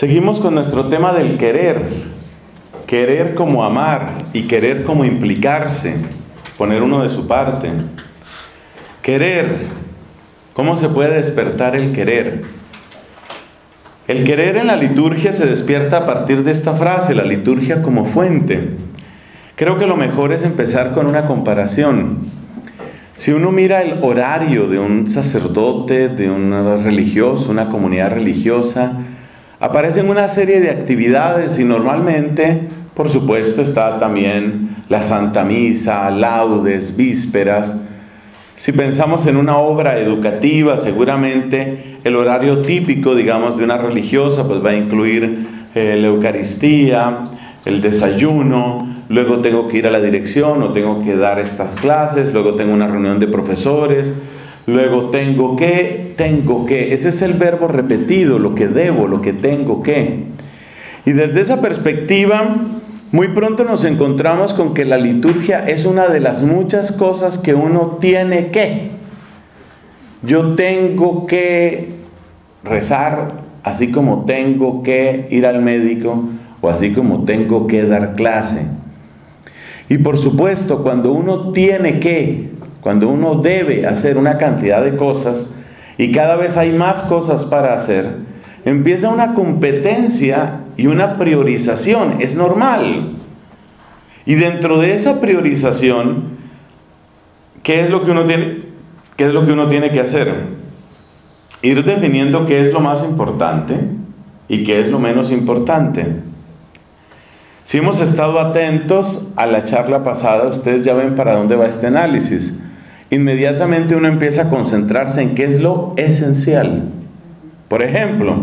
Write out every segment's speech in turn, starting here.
Seguimos con nuestro tema del querer. Querer como amar y querer como implicarse, poner uno de su parte. Querer. ¿Cómo se puede despertar el querer? El querer en la liturgia se despierta a partir de esta frase, la liturgia como fuente. Creo que lo mejor es empezar con una comparación. Si uno mira el horario de un sacerdote, de un religioso, una comunidad religiosa, aparecen una serie de actividades y normalmente, por supuesto, está también la Santa Misa, laudes, vísperas. Si pensamos en una obra educativa, seguramente el horario típico, digamos, de una religiosa, pues va a incluir eh, la Eucaristía, el desayuno, luego tengo que ir a la dirección o tengo que dar estas clases, luego tengo una reunión de profesores, Luego tengo que, tengo que. Ese es el verbo repetido, lo que debo, lo que tengo que. Y desde esa perspectiva, muy pronto nos encontramos con que la liturgia es una de las muchas cosas que uno tiene que. Yo tengo que rezar, así como tengo que ir al médico o así como tengo que dar clase. Y por supuesto, cuando uno tiene que, cuando uno debe hacer una cantidad de cosas y cada vez hay más cosas para hacer, empieza una competencia y una priorización. Es normal. Y dentro de esa priorización, ¿qué es lo que uno tiene, qué es lo que, uno tiene que hacer? Ir definiendo qué es lo más importante y qué es lo menos importante. Si hemos estado atentos a la charla pasada, ustedes ya ven para dónde va este análisis inmediatamente uno empieza a concentrarse en qué es lo esencial. Por ejemplo,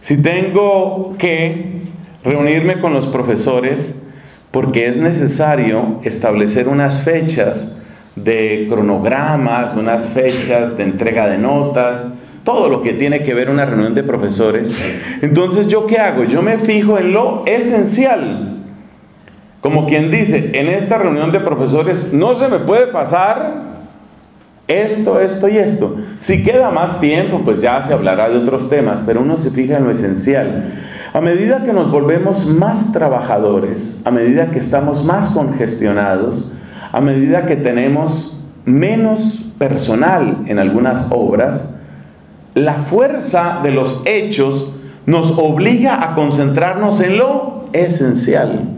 si tengo que reunirme con los profesores porque es necesario establecer unas fechas de cronogramas, unas fechas de entrega de notas, todo lo que tiene que ver una reunión de profesores. Entonces, ¿yo qué hago? Yo me fijo en lo esencial. Como quien dice, en esta reunión de profesores no se me puede pasar esto, esto y esto. Si queda más tiempo, pues ya se hablará de otros temas, pero uno se fija en lo esencial. A medida que nos volvemos más trabajadores, a medida que estamos más congestionados, a medida que tenemos menos personal en algunas obras, la fuerza de los hechos nos obliga a concentrarnos en lo esencial.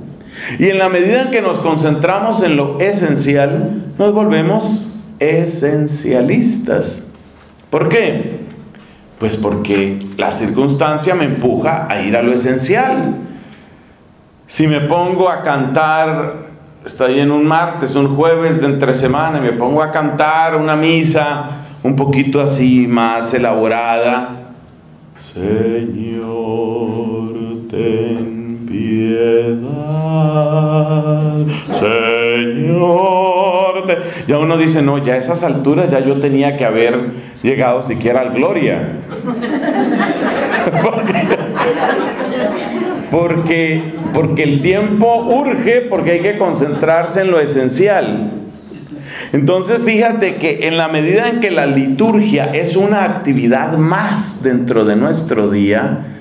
Y en la medida en que nos concentramos en lo esencial, nos volvemos esencialistas. ¿Por qué? Pues porque la circunstancia me empuja a ir a lo esencial. Si me pongo a cantar, estoy en un martes, un jueves de entre semana, y me pongo a cantar una misa un poquito así más elaborada. Señor, ten piedad. Señor ya uno dice, no, ya a esas alturas ya yo tenía que haber llegado siquiera al gloria. porque, porque el tiempo urge, porque hay que concentrarse en lo esencial. Entonces fíjate que en la medida en que la liturgia es una actividad más dentro de nuestro día,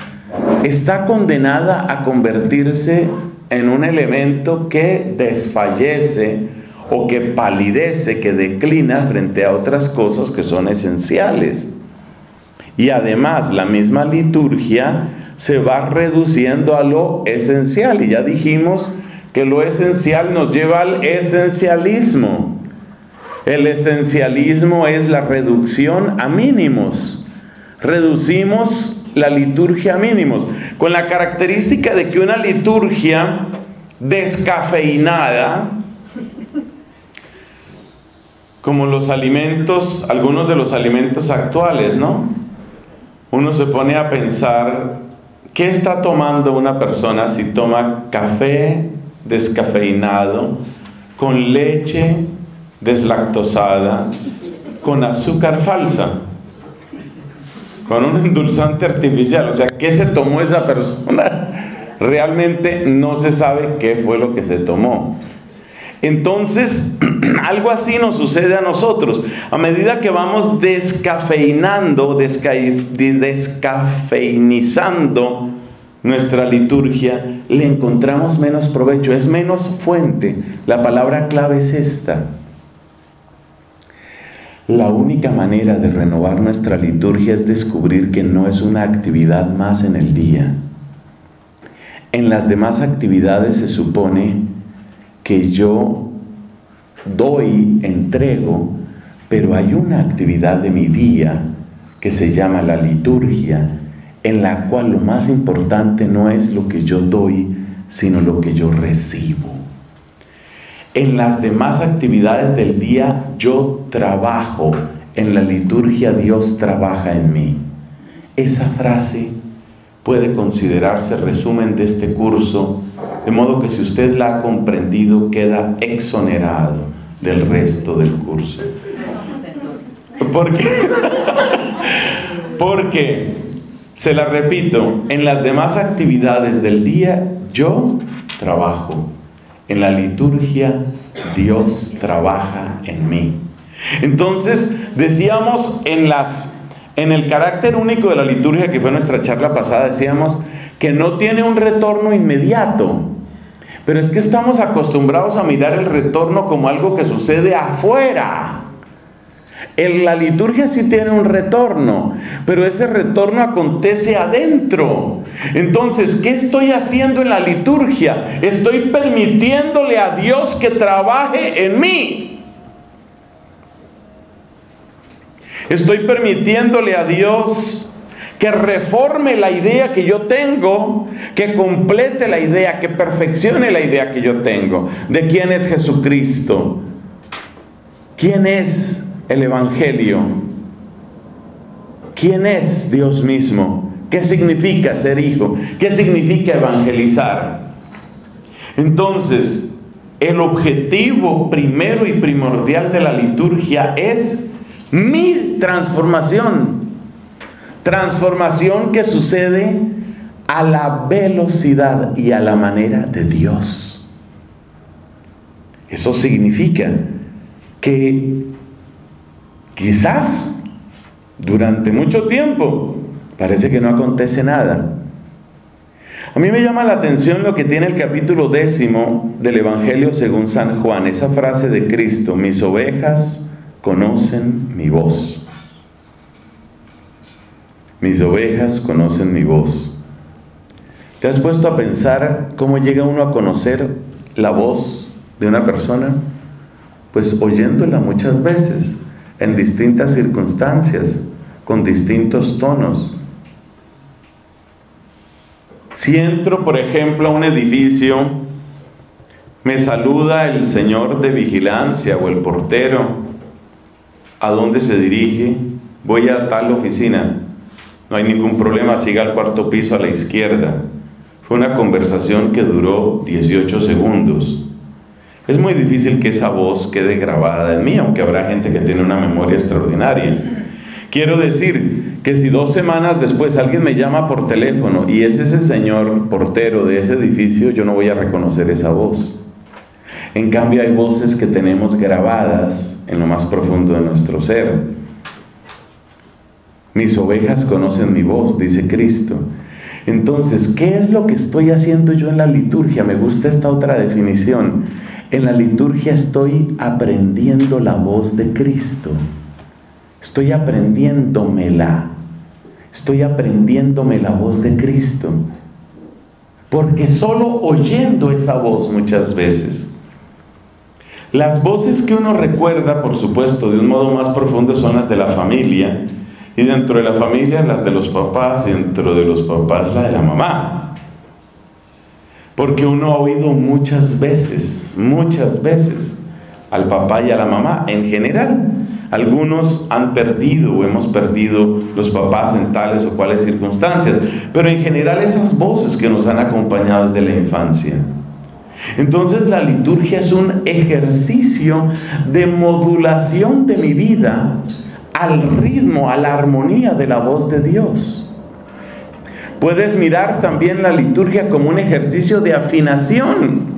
está condenada a convertirse en un elemento que desfallece o que palidece, que declina frente a otras cosas que son esenciales. Y además la misma liturgia se va reduciendo a lo esencial. Y ya dijimos que lo esencial nos lleva al esencialismo. El esencialismo es la reducción a mínimos. Reducimos la liturgia a mínimos, con la característica de que una liturgia descafeinada, como los alimentos, algunos de los alimentos actuales, ¿no? Uno se pone a pensar ¿qué está tomando una persona si toma café descafeinado con leche deslactosada con azúcar falsa? Con un endulzante artificial. O sea, ¿qué se tomó esa persona? Realmente no se sabe qué fue lo que se tomó. Entonces, algo así nos sucede a nosotros. A medida que vamos descafeinando, descafeinizando nuestra liturgia, le encontramos menos provecho, es menos fuente. La palabra clave es esta. La única manera de renovar nuestra liturgia es descubrir que no es una actividad más en el día. En las demás actividades se supone que yo doy, entrego, pero hay una actividad de mi día que se llama la liturgia, en la cual lo más importante no es lo que yo doy, sino lo que yo recibo. En las demás actividades del día yo trabajo, en la liturgia Dios trabaja en mí. Esa frase puede considerarse resumen de este curso, de modo que si usted la ha comprendido queda exonerado del resto del curso. ¿Por qué? Porque, se la repito, en las demás actividades del día yo trabajo en la liturgia Dios trabaja en mí. Entonces, decíamos en las en el carácter único de la liturgia que fue nuestra charla pasada, decíamos que no tiene un retorno inmediato. Pero es que estamos acostumbrados a mirar el retorno como algo que sucede afuera. En la liturgia sí tiene un retorno, pero ese retorno acontece adentro. Entonces, ¿qué estoy haciendo en la liturgia? Estoy permitiéndole a Dios que trabaje en mí. Estoy permitiéndole a Dios que reforme la idea que yo tengo, que complete la idea, que perfeccione la idea que yo tengo de quién es Jesucristo. ¿Quién es el Evangelio. ¿Quién es Dios mismo? ¿Qué significa ser hijo? ¿Qué significa evangelizar? Entonces, el objetivo primero y primordial de la liturgia es mi transformación. Transformación que sucede a la velocidad y a la manera de Dios. Eso significa que Quizás durante mucho tiempo parece que no acontece nada. A mí me llama la atención lo que tiene el capítulo décimo del Evangelio según San Juan, esa frase de Cristo, mis ovejas conocen mi voz. Mis ovejas conocen mi voz. ¿Te has puesto a pensar cómo llega uno a conocer la voz de una persona? Pues oyéndola muchas veces en distintas circunstancias, con distintos tonos. Si entro, por ejemplo, a un edificio, me saluda el señor de vigilancia o el portero. ¿A dónde se dirige? Voy a tal oficina. No hay ningún problema, siga al cuarto piso a la izquierda. Fue una conversación que duró 18 segundos. Es muy difícil que esa voz quede grabada en mí, aunque habrá gente que tiene una memoria extraordinaria. Quiero decir que si dos semanas después alguien me llama por teléfono y es ese señor portero de ese edificio, yo no voy a reconocer esa voz. En cambio hay voces que tenemos grabadas en lo más profundo de nuestro ser. Mis ovejas conocen mi voz, dice Cristo. Entonces, ¿qué es lo que estoy haciendo yo en la liturgia? Me gusta esta otra definición en la liturgia estoy aprendiendo la voz de Cristo. Estoy aprendiéndomela. Estoy aprendiéndome la voz de Cristo. Porque solo oyendo esa voz muchas veces. Las voces que uno recuerda, por supuesto, de un modo más profundo son las de la familia. Y dentro de la familia las de los papás y dentro de los papás la de la mamá. Porque uno ha oído muchas veces, muchas veces al papá y a la mamá en general. Algunos han perdido o hemos perdido los papás en tales o cuales circunstancias, pero en general esas voces que nos han acompañado desde la infancia. Entonces la liturgia es un ejercicio de modulación de mi vida al ritmo, a la armonía de la voz de Dios. Puedes mirar también la liturgia como un ejercicio de afinación.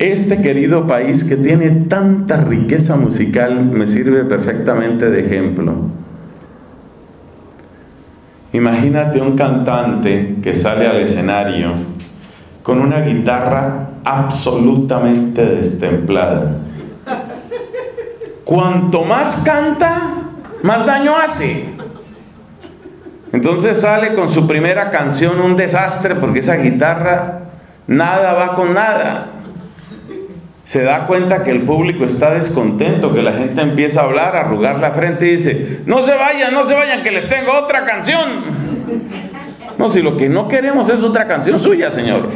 Este querido país que tiene tanta riqueza musical me sirve perfectamente de ejemplo. Imagínate un cantante que sale al escenario con una guitarra absolutamente destemplada. Cuanto más canta, más daño hace. Entonces sale con su primera canción un desastre porque esa guitarra nada va con nada se da cuenta que el público está descontento, que la gente empieza a hablar, a arrugar la frente y dice, no se vayan, no se vayan, que les tengo otra canción. No, si lo que no queremos es otra canción suya, Señor.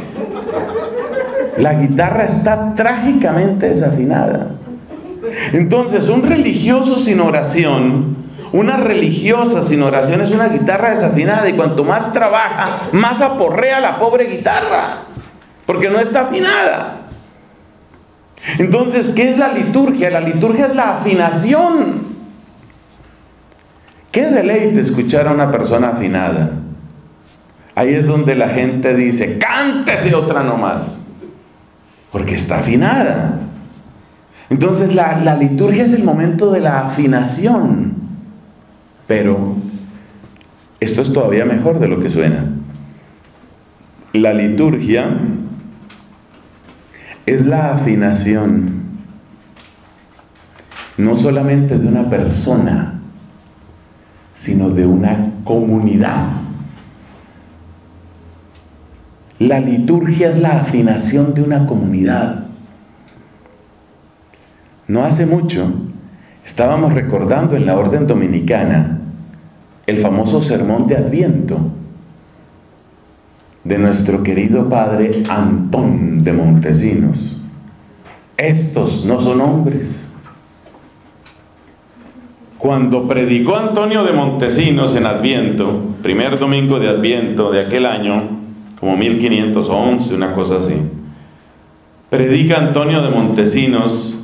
La guitarra está trágicamente desafinada. Entonces, un religioso sin oración, una religiosa sin oración es una guitarra desafinada y cuanto más trabaja, más aporrea la pobre guitarra, porque no está afinada. Entonces, ¿qué es la liturgia? La liturgia es la afinación. Qué deleite escuchar a una persona afinada. Ahí es donde la gente dice, cántese otra nomás, porque está afinada. Entonces la, la liturgia es el momento de la afinación, pero esto es todavía mejor de lo que suena. La liturgia es la afinación no solamente de una persona, sino de una comunidad. La liturgia es la afinación de una comunidad. No hace mucho estábamos recordando en la orden dominicana el famoso sermón de Adviento de nuestro querido padre Antón de Montesinos. Estos no son hombres. Cuando predicó Antonio de Montesinos en Adviento, primer domingo de Adviento de aquel año, como 1511, una cosa así, predica Antonio de Montesinos,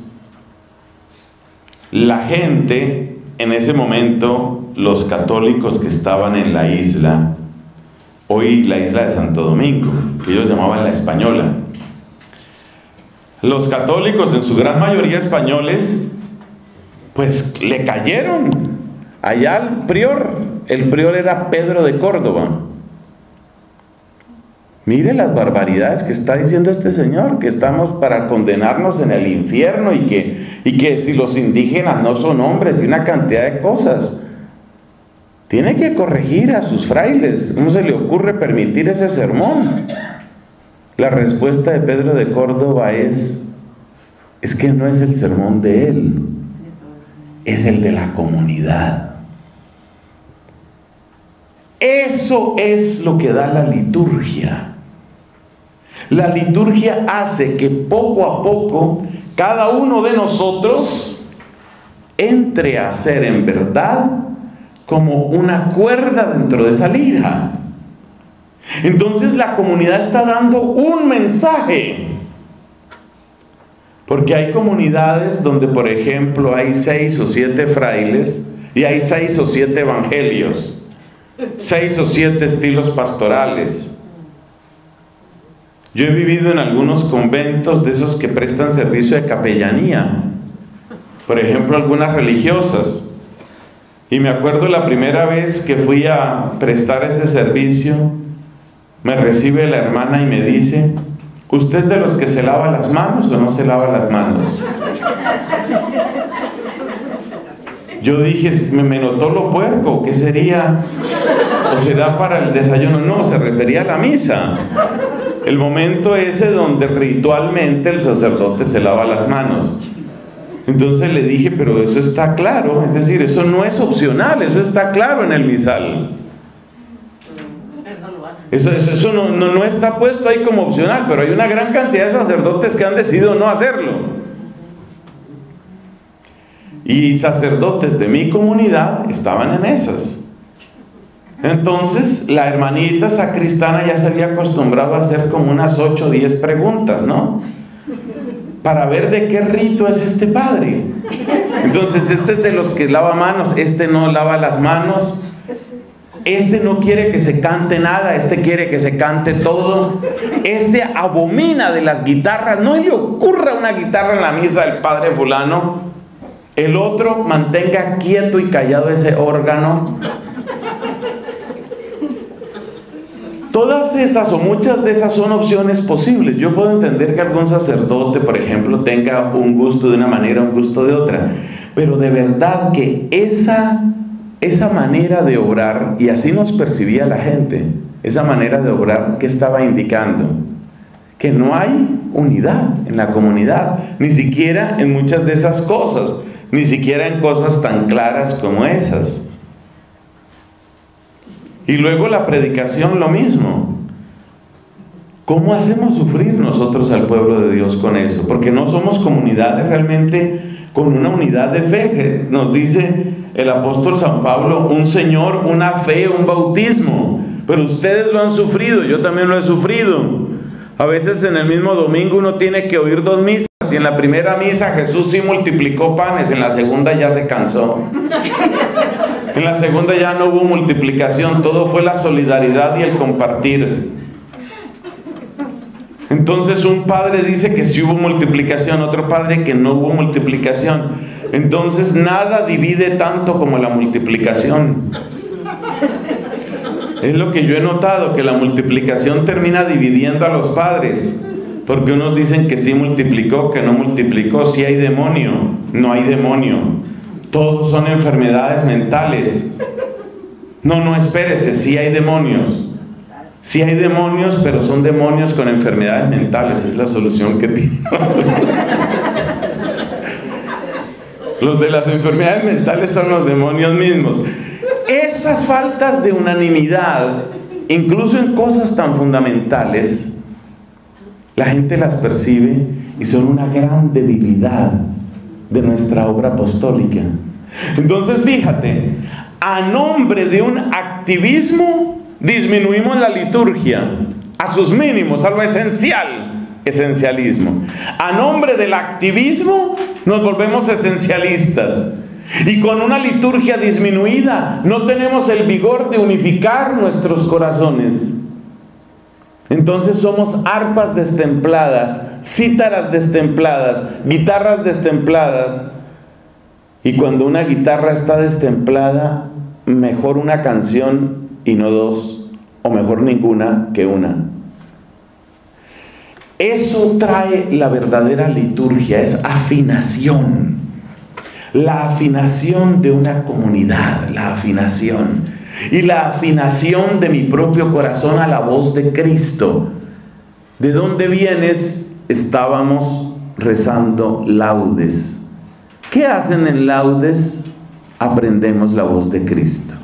la gente en ese momento, los católicos que estaban en la isla, hoy la isla de Santo Domingo, que ellos llamaban la española. Los católicos, en su gran mayoría españoles, pues le cayeron allá al prior. El prior era Pedro de Córdoba. Mire las barbaridades que está diciendo este señor, que estamos para condenarnos en el infierno y que, y que si los indígenas no son hombres y una cantidad de cosas. Tiene que corregir a sus frailes. ¿Cómo se le ocurre permitir ese sermón? La respuesta de Pedro de Córdoba es, es que no es el sermón de él, es el de la comunidad. Eso es lo que da la liturgia. La liturgia hace que poco a poco cada uno de nosotros entre a ser en verdad como una cuerda dentro de esa lira. Entonces la comunidad está dando un mensaje. Porque hay comunidades donde, por ejemplo, hay seis o siete frailes y hay seis o siete evangelios, seis o siete estilos pastorales. Yo he vivido en algunos conventos de esos que prestan servicio de capellanía, por ejemplo, algunas religiosas y me acuerdo la primera vez que fui a prestar ese servicio, me recibe la hermana y me dice, ¿usted es de los que se lava las manos o no se lava las manos? Yo dije, me, notó lo puerco, ¿qué sería? ¿O será para el desayuno? No, se refería a la misa. El momento ese donde ritualmente el sacerdote se lava las manos. Entonces le dije, pero eso está claro, es decir, eso no es opcional, eso está claro en el misal. Eso, eso, no, no, está puesto ahí como opcional, pero hay una gran cantidad de sacerdotes que han decidido no hacerlo. Y sacerdotes de mi comunidad estaban en esas. Entonces, la hermanita sacristana ya se había acostumbrado a hacer como unas 8 o 10 preguntas, ¿no? Para ver de qué rito es este padre. Entonces, este es de los que lava manos, este no lava las manos, este no quiere que se cante nada, este quiere que se cante todo. Este abomina de las guitarras, no le ocurra una guitarra en la misa del padre fulano. El otro mantenga quieto y callado ese órgano. Todas esas o muchas de esas son opciones posibles. Yo puedo entender que algún sacerdote, por ejemplo, tenga un gusto de una manera, un gusto de otra. Pero de verdad que esa esa manera de obrar, y así nos percibía la gente, esa manera de obrar que estaba indicando que no hay unidad en la comunidad, ni siquiera en muchas de esas cosas, ni siquiera en cosas tan claras como esas. Y luego la predicación lo mismo. ¿Cómo hacemos sufrir nosotros al pueblo de Dios con eso? Porque no somos comunidades realmente con una unidad de fe. Nos dice el apóstol San Pablo, un Señor, una fe, un bautismo. Pero ustedes lo han sufrido, yo también lo he sufrido. A veces en el mismo domingo uno tiene que oír dos misas. Y en la primera misa Jesús sí multiplicó panes, en la segunda ya se cansó. En la segunda ya no hubo multiplicación, todo fue la solidaridad y el compartir. Entonces un padre dice que sí hubo multiplicación, otro padre que no hubo multiplicación. Entonces nada divide tanto como la multiplicación. Es lo que yo he notado, que la multiplicación termina dividiendo a los padres. Porque unos dicen que sí multiplicó, que no multiplicó, sí hay demonio, no hay demonio. Todos son enfermedades mentales. No, no, espérese, sí hay demonios. Sí hay demonios, pero son demonios con enfermedades mentales. Es la solución que tiene. Los de las enfermedades mentales son los demonios mismos. Esas faltas de unanimidad, incluso en cosas tan fundamentales, la gente las percibe y son una gran debilidad de nuestra obra apostólica. Entonces, fíjate, a nombre de un activismo disminuimos la liturgia a sus mínimos, a lo esencial, esencialismo. A nombre del activismo nos volvemos esencialistas. Y con una liturgia disminuida no tenemos el vigor de unificar nuestros corazones. Entonces somos arpas destempladas, cítaras destempladas, guitarras destempladas. Y cuando una guitarra está destemplada, mejor una canción y no dos, o mejor ninguna que una. Eso trae la verdadera liturgia, es afinación. La afinación de una comunidad, la afinación. Y la afinación de mi propio corazón a la voz de Cristo. ¿De dónde vienes? Estábamos rezando laudes. ¿Qué hacen en laudes? Aprendemos la voz de Cristo.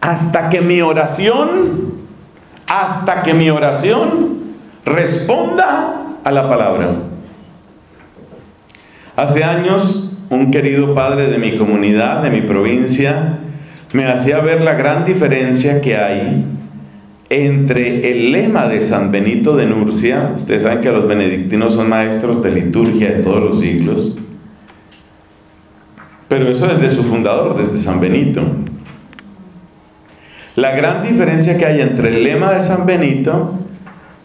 Hasta que mi oración hasta que mi oración responda a la palabra. Hace años, un querido padre de mi comunidad, de mi provincia, me hacía ver la gran diferencia que hay entre el lema de San Benito de Nurcia, ustedes saben que los benedictinos son maestros de liturgia de todos los siglos, pero eso es de su fundador, desde San Benito. La gran diferencia que hay entre el lema de San Benito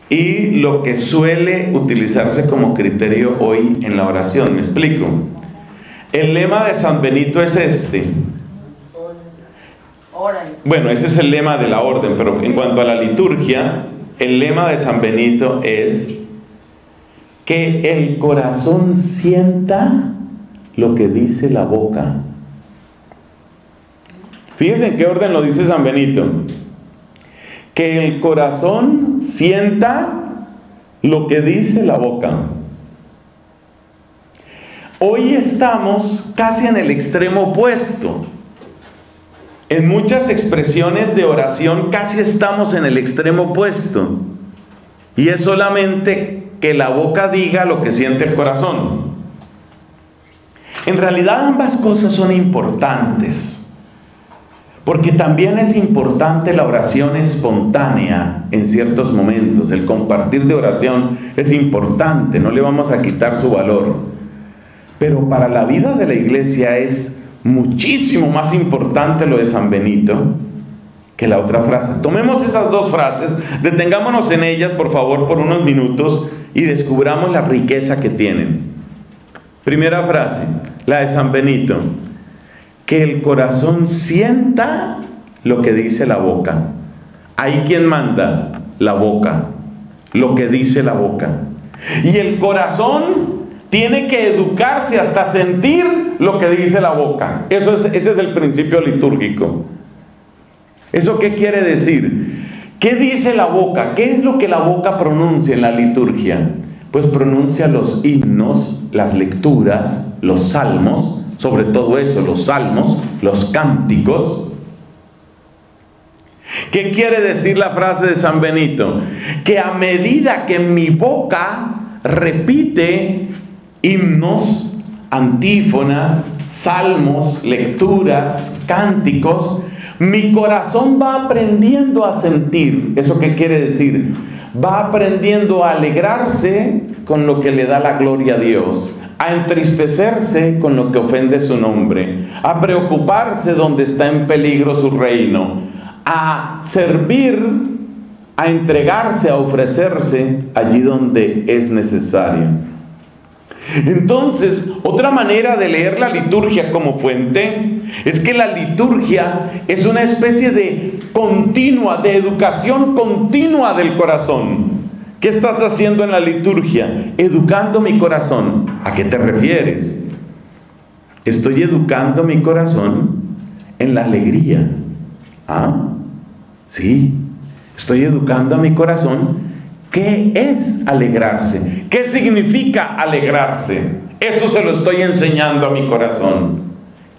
y lo que suele utilizarse como criterio hoy en la oración. Me explico. El lema de San Benito es este. Bueno, ese es el lema de la orden, pero en cuanto a la liturgia, el lema de San Benito es que el corazón sienta lo que dice la boca. Fíjense en qué orden lo dice San Benito. Que el corazón sienta lo que dice la boca. Hoy estamos casi en el extremo opuesto. En muchas expresiones de oración casi estamos en el extremo opuesto. Y es solamente que la boca diga lo que siente el corazón. En realidad ambas cosas son importantes. Porque también es importante la oración espontánea en ciertos momentos. El compartir de oración es importante, no le vamos a quitar su valor. Pero para la vida de la iglesia es muchísimo más importante lo de San Benito que la otra frase. Tomemos esas dos frases, detengámonos en ellas por favor por unos minutos y descubramos la riqueza que tienen. Primera frase, la de San Benito que el corazón sienta lo que dice la boca. Hay quien manda la boca, lo que dice la boca. Y el corazón tiene que educarse hasta sentir lo que dice la boca. Eso es, ese es el principio litúrgico. ¿Eso qué quiere decir? ¿Qué dice la boca? ¿Qué es lo que la boca pronuncia en la liturgia? Pues pronuncia los himnos, las lecturas, los salmos, sobre todo eso, los salmos, los cánticos. ¿Qué quiere decir la frase de San Benito? Que a medida que mi boca repite himnos, antífonas, salmos, lecturas, cánticos, mi corazón va aprendiendo a sentir. ¿Eso qué quiere decir? Va aprendiendo a alegrarse con lo que le da la gloria a Dios a entristecerse con lo que ofende su nombre, a preocuparse donde está en peligro su reino, a servir, a entregarse, a ofrecerse allí donde es necesario. Entonces, otra manera de leer la liturgia como fuente es que la liturgia es una especie de continua, de educación continua del corazón. ¿Qué estás haciendo en la liturgia? Educando mi corazón. ¿A qué te refieres? Estoy educando mi corazón en la alegría. ¿Ah? Sí. Estoy educando a mi corazón. ¿Qué es alegrarse? ¿Qué significa alegrarse? Eso se lo estoy enseñando a mi corazón.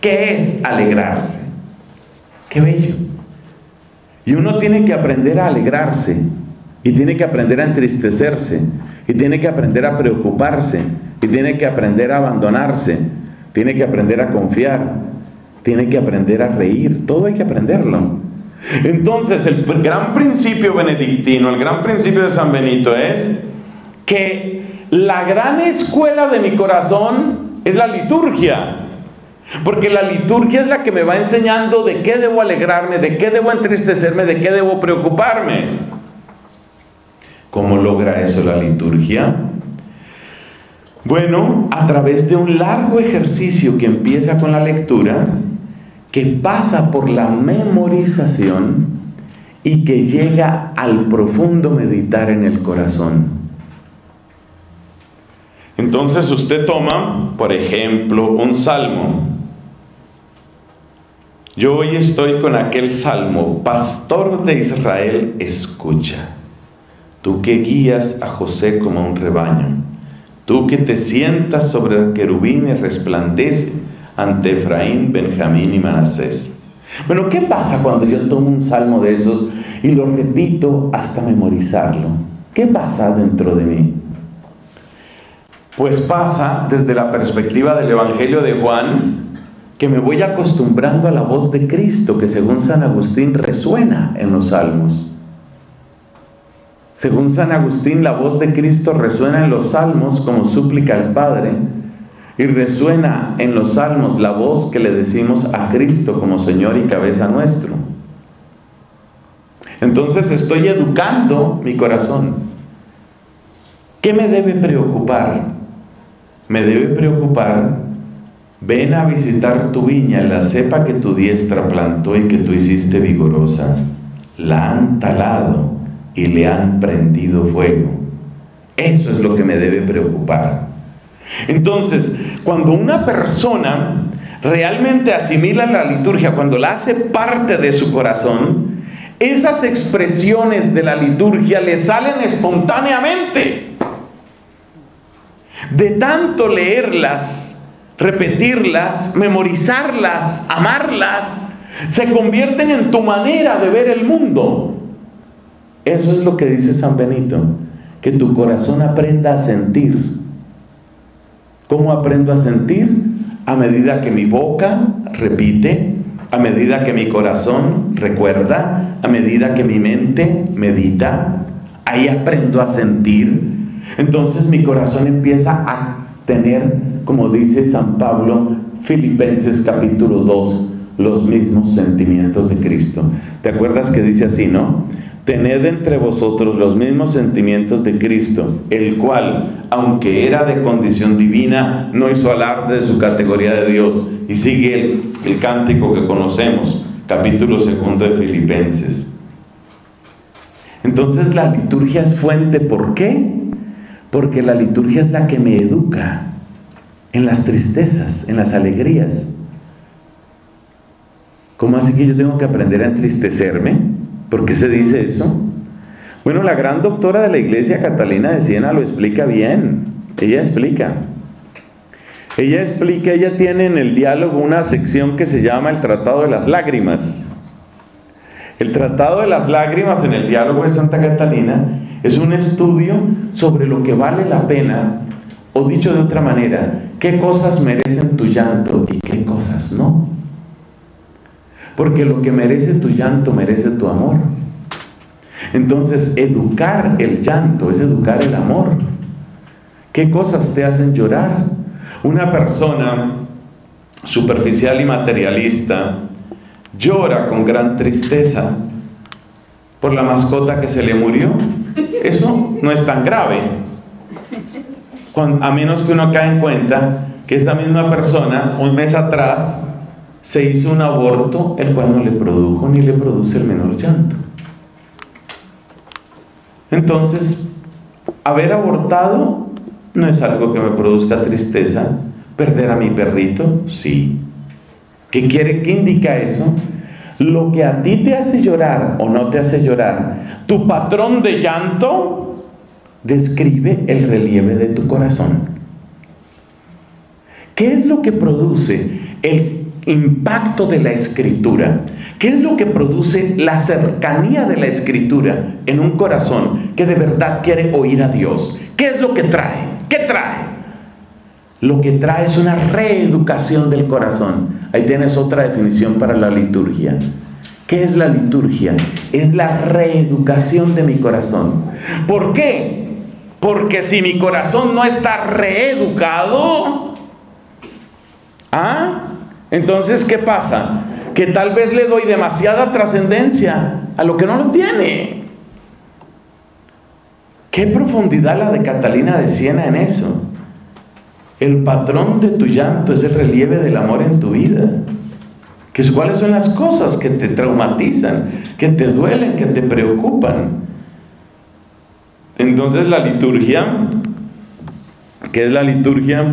¿Qué es alegrarse? Qué bello. Y uno tiene que aprender a alegrarse y tiene que aprender a entristecerse. Y tiene que aprender a preocuparse. Y tiene que aprender a abandonarse. Tiene que aprender a confiar. Tiene que aprender a reír. Todo hay que aprenderlo. Entonces, el gran principio benedictino, el gran principio de San Benito es que la gran escuela de mi corazón es la liturgia. Porque la liturgia es la que me va enseñando de qué debo alegrarme, de qué debo entristecerme, de qué debo preocuparme. ¿Cómo logra eso la liturgia? Bueno, a través de un largo ejercicio que empieza con la lectura, que pasa por la memorización y que llega al profundo meditar en el corazón. Entonces usted toma, por ejemplo, un salmo. Yo hoy estoy con aquel salmo, Pastor de Israel, escucha. Tú que guías a José como un rebaño, tú que te sientas sobre el querubín y resplandece ante Efraín, Benjamín y Manasés. Bueno, ¿qué pasa cuando yo tomo un salmo de esos y lo repito hasta memorizarlo? ¿Qué pasa dentro de mí? Pues pasa desde la perspectiva del Evangelio de Juan que me voy acostumbrando a la voz de Cristo que según San Agustín resuena en los salmos. Según San Agustín, la voz de Cristo resuena en los salmos como súplica al Padre y resuena en los salmos la voz que le decimos a Cristo como Señor y cabeza nuestro. Entonces estoy educando mi corazón. ¿Qué me debe preocupar? Me debe preocupar, ven a visitar tu viña, la cepa que tu diestra plantó y que tú hiciste vigorosa. La han talado y le han prendido fuego. Eso es lo que me debe preocupar. Entonces, cuando una persona realmente asimila la liturgia, cuando la hace parte de su corazón, esas expresiones de la liturgia le salen espontáneamente. De tanto leerlas, repetirlas, memorizarlas, amarlas, se convierten en tu manera de ver el mundo. Eso es lo que dice San Benito, que tu corazón aprenda a sentir. ¿Cómo aprendo a sentir? a medida que mi boca repite, a medida que mi corazón recuerda, a medida que mi mente medita, ahí aprendo a sentir. Entonces mi corazón empieza a tener, como dice San Pablo, Filipenses capítulo 2, los mismos sentimientos de Cristo. ¿Te acuerdas que dice así, no? Tened entre vosotros los mismos sentimientos de Cristo, el cual, aunque era de condición divina, no hizo alarde de su categoría de Dios. Y sigue el, cántico que conocemos, capítulo segundo de Filipenses. Entonces la liturgia es fuente, ¿por qué? Porque la liturgia es la que me educa en las tristezas, en las alegrías. ¿Cómo así que yo tengo que aprender a entristecerme? ¿Por qué se dice eso? Bueno, la gran doctora de la iglesia, Catalina de Siena, lo explica bien. Ella explica. Ella explica, ella tiene en el diálogo una sección que se llama el Tratado de las Lágrimas. El Tratado de las Lágrimas en el diálogo de Santa Catalina es un estudio sobre lo que vale la pena, o dicho de otra manera, qué cosas merecen tu llanto y qué cosas no. Porque lo que merece tu llanto merece tu amor. Entonces, educar el llanto es educar el amor. ¿Qué cosas te hacen llorar? Una persona superficial y materialista llora con gran tristeza por la mascota que se le murió. Eso no es tan grave. a menos que uno cae en cuenta que esta misma persona un mes atrás se hizo un aborto el cual no le produjo ni le produce el menor llanto. Entonces, haber abortado no es algo que me produzca tristeza. Perder a mi perrito, sí. ¿Qué quiere? ¿Qué indica eso? Lo que a ti te hace llorar o no te hace llorar, tu patrón de llanto describe el relieve de tu corazón. ¿Qué es lo que produce el impacto de la escritura. ¿Qué es lo que produce la cercanía de la escritura en un corazón que de verdad quiere oír a Dios? ¿Qué es lo que trae? ¿Qué trae? Lo que trae es una reeducación del corazón. Ahí tienes otra definición para la liturgia. ¿Qué es la liturgia? Es la reeducación de mi corazón. ¿Por qué? Porque si mi corazón no está reeducado, ¿ah? Entonces, ¿qué pasa? Que tal vez le doy demasiada trascendencia a lo que no lo tiene. Qué profundidad la de Catalina de Siena en eso. El patrón de tu llanto es el relieve del amor en tu vida. Cuáles son las cosas que te traumatizan, que te duelen, que te preocupan. Entonces la liturgia, ¿qué es la liturgia?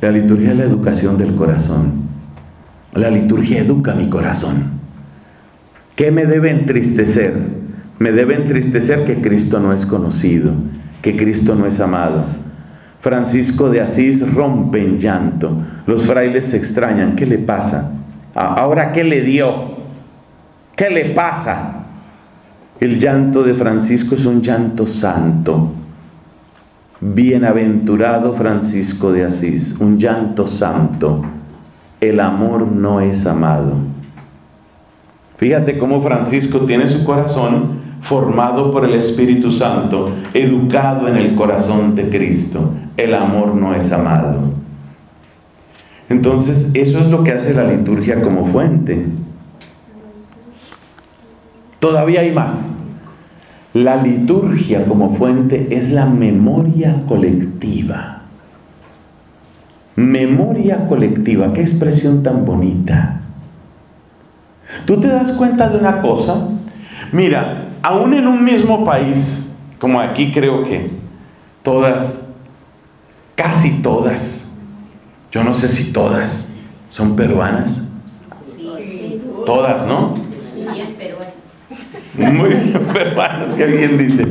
La liturgia es la educación del corazón. La liturgia educa mi corazón. ¿Qué me debe entristecer? Me debe entristecer que Cristo no es conocido, que Cristo no es amado. Francisco de Asís rompe en llanto. Los frailes se extrañan. ¿Qué le pasa? Ahora, ¿qué le dio? ¿Qué le pasa? El llanto de Francisco es un llanto santo. Bienaventurado Francisco de Asís, un llanto santo el amor no es amado. Fíjate cómo Francisco tiene su corazón formado por el Espíritu Santo, educado en el corazón de Cristo. El amor no es amado. Entonces, eso es lo que hace la liturgia como fuente. Todavía hay más. La liturgia como fuente es la memoria colectiva. Memoria colectiva, qué expresión tan bonita. ¿Tú te das cuenta de una cosa? Mira, aún en un mismo país, como aquí creo que todas, casi todas, yo no sé si todas son peruanas. Todas, ¿no? Muy bien peruanas, que alguien dice.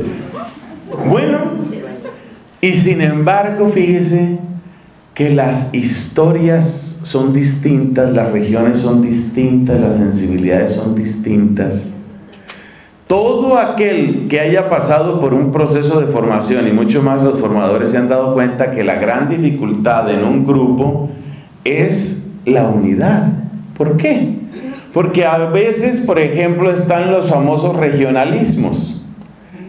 Bueno, y sin embargo, fíjese, que las historias son distintas, las regiones son distintas, las sensibilidades son distintas. Todo aquel que haya pasado por un proceso de formación, y mucho más los formadores se han dado cuenta que la gran dificultad en un grupo es la unidad. ¿Por qué? Porque a veces, por ejemplo, están los famosos regionalismos.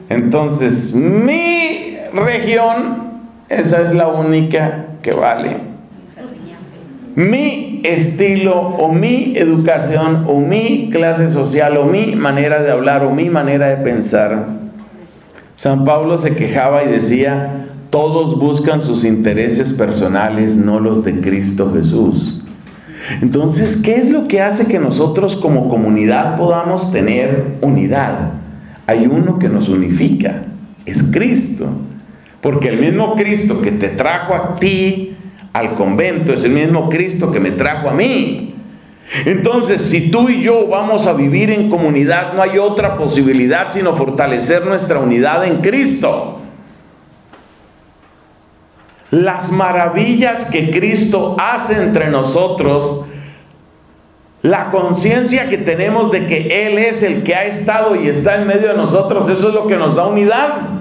Entonces, mi región, esa es la única que vale. Mi estilo o mi educación o mi clase social o mi manera de hablar o mi manera de pensar. San Pablo se quejaba y decía, todos buscan sus intereses personales, no los de Cristo Jesús. Entonces, ¿qué es lo que hace que nosotros como comunidad podamos tener unidad? Hay uno que nos unifica, es Cristo. Porque el mismo Cristo que te trajo a ti al convento es el mismo Cristo que me trajo a mí. Entonces, si tú y yo vamos a vivir en comunidad, no hay otra posibilidad sino fortalecer nuestra unidad en Cristo. Las maravillas que Cristo hace entre nosotros, la conciencia que tenemos de que Él es el que ha estado y está en medio de nosotros, eso es lo que nos da unidad.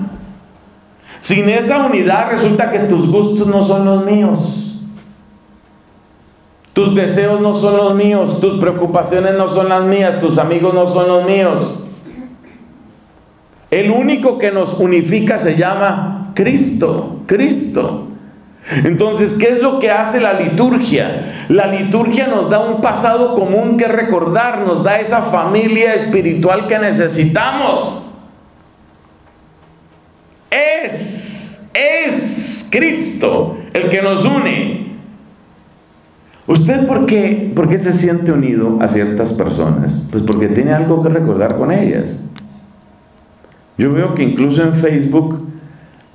Sin esa unidad resulta que tus gustos no son los míos. Tus deseos no son los míos, tus preocupaciones no son las mías, tus amigos no son los míos. El único que nos unifica se llama Cristo, Cristo. Entonces, ¿qué es lo que hace la liturgia? La liturgia nos da un pasado común que recordar, nos da esa familia espiritual que necesitamos. Es, es Cristo el que nos une. ¿Usted por qué, por qué se siente unido a ciertas personas? Pues porque tiene algo que recordar con ellas. Yo veo que incluso en Facebook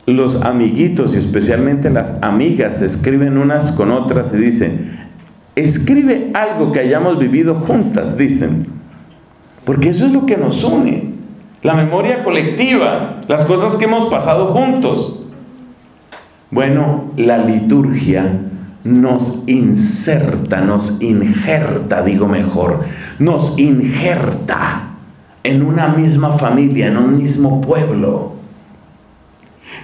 los amiguitos y especialmente las amigas escriben unas con otras y dicen, escribe algo que hayamos vivido juntas, dicen. Porque eso es lo que nos une. La memoria colectiva, las cosas que hemos pasado juntos. Bueno, la liturgia nos inserta, nos injerta, digo mejor, nos injerta en una misma familia, en un mismo pueblo.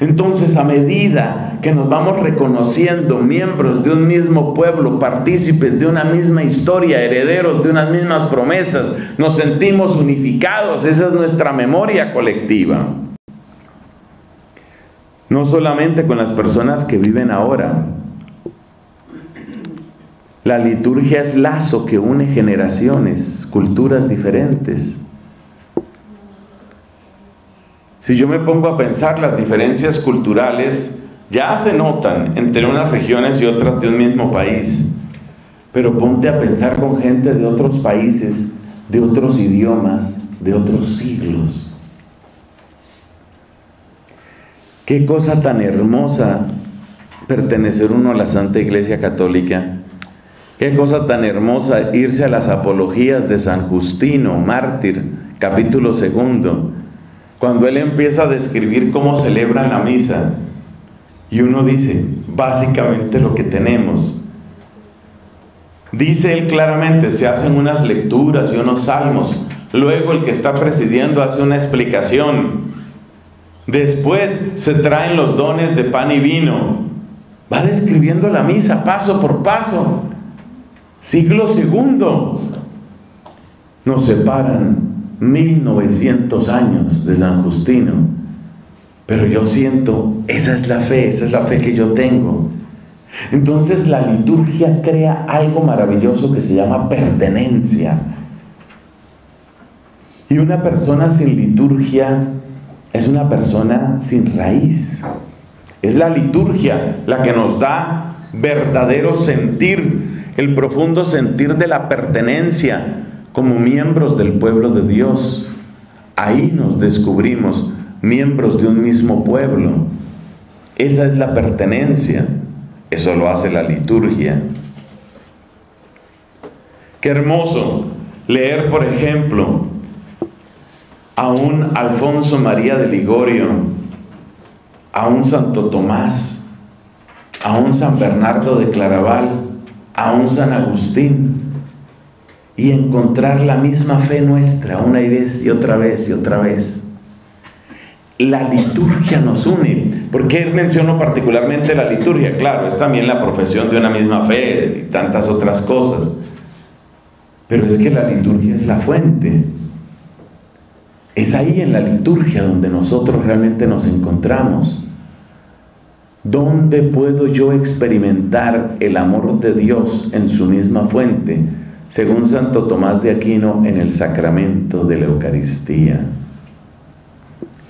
Entonces, a medida que nos vamos reconociendo miembros de un mismo pueblo, partícipes de una misma historia, herederos de unas mismas promesas, nos sentimos unificados. Esa es nuestra memoria colectiva. No solamente con las personas que viven ahora. La liturgia es lazo que une generaciones, culturas diferentes. Si yo me pongo a pensar las diferencias culturales, ya se notan entre unas regiones y otras de un mismo país. Pero ponte a pensar con gente de otros países, de otros idiomas, de otros siglos. Qué cosa tan hermosa pertenecer uno a la Santa Iglesia Católica. Qué cosa tan hermosa irse a las apologías de San Justino, mártir, capítulo segundo cuando él empieza a describir cómo celebran la misa, y uno dice, básicamente lo que tenemos. Dice él claramente, se hacen unas lecturas y unos salmos. Luego el que está presidiendo hace una explicación. Después se traen los dones de pan y vino. Va describiendo la misa paso por paso. Siglo segundo. Nos separan 1900 años de San Justino. Pero yo siento, esa es la fe, esa es la fe que yo tengo. Entonces la liturgia crea algo maravilloso que se llama pertenencia. Y una persona sin liturgia es una persona sin raíz. Es la liturgia la que nos da verdadero sentir, el profundo sentir de la pertenencia, como miembros del pueblo de Dios. Ahí nos descubrimos miembros de un mismo pueblo. Esa es la pertenencia. Eso lo hace la liturgia. Qué hermoso leer, por ejemplo, a un Alfonso María de Ligorio, a un Santo Tomás, a un San Bernardo de Claraval, a un San Agustín, y encontrar la misma fe nuestra una vez y otra vez y otra vez. la liturgia nos une. ¿Por qué menciono particularmente la liturgia? Claro, es también la profesión de una misma fe y tantas otras cosas. Pero es que la liturgia es la fuente. Es ahí en la liturgia donde nosotros realmente nos encontramos. ¿Dónde puedo yo experimentar el amor de Dios en su misma fuente? Según Santo Tomás de Aquino, en el sacramento de la Eucaristía.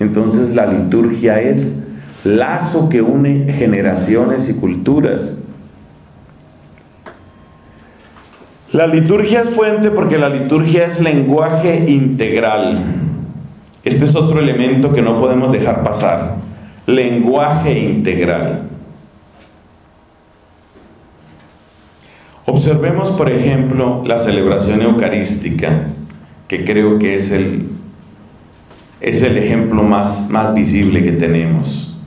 Entonces la liturgia es lazo que une generaciones y culturas. La liturgia es fuente porque la liturgia es lenguaje integral. Este es otro elemento que no podemos dejar pasar. Lenguaje integral. Observemos, por ejemplo, la celebración eucarística, que creo que es el, es el ejemplo más, más visible que tenemos.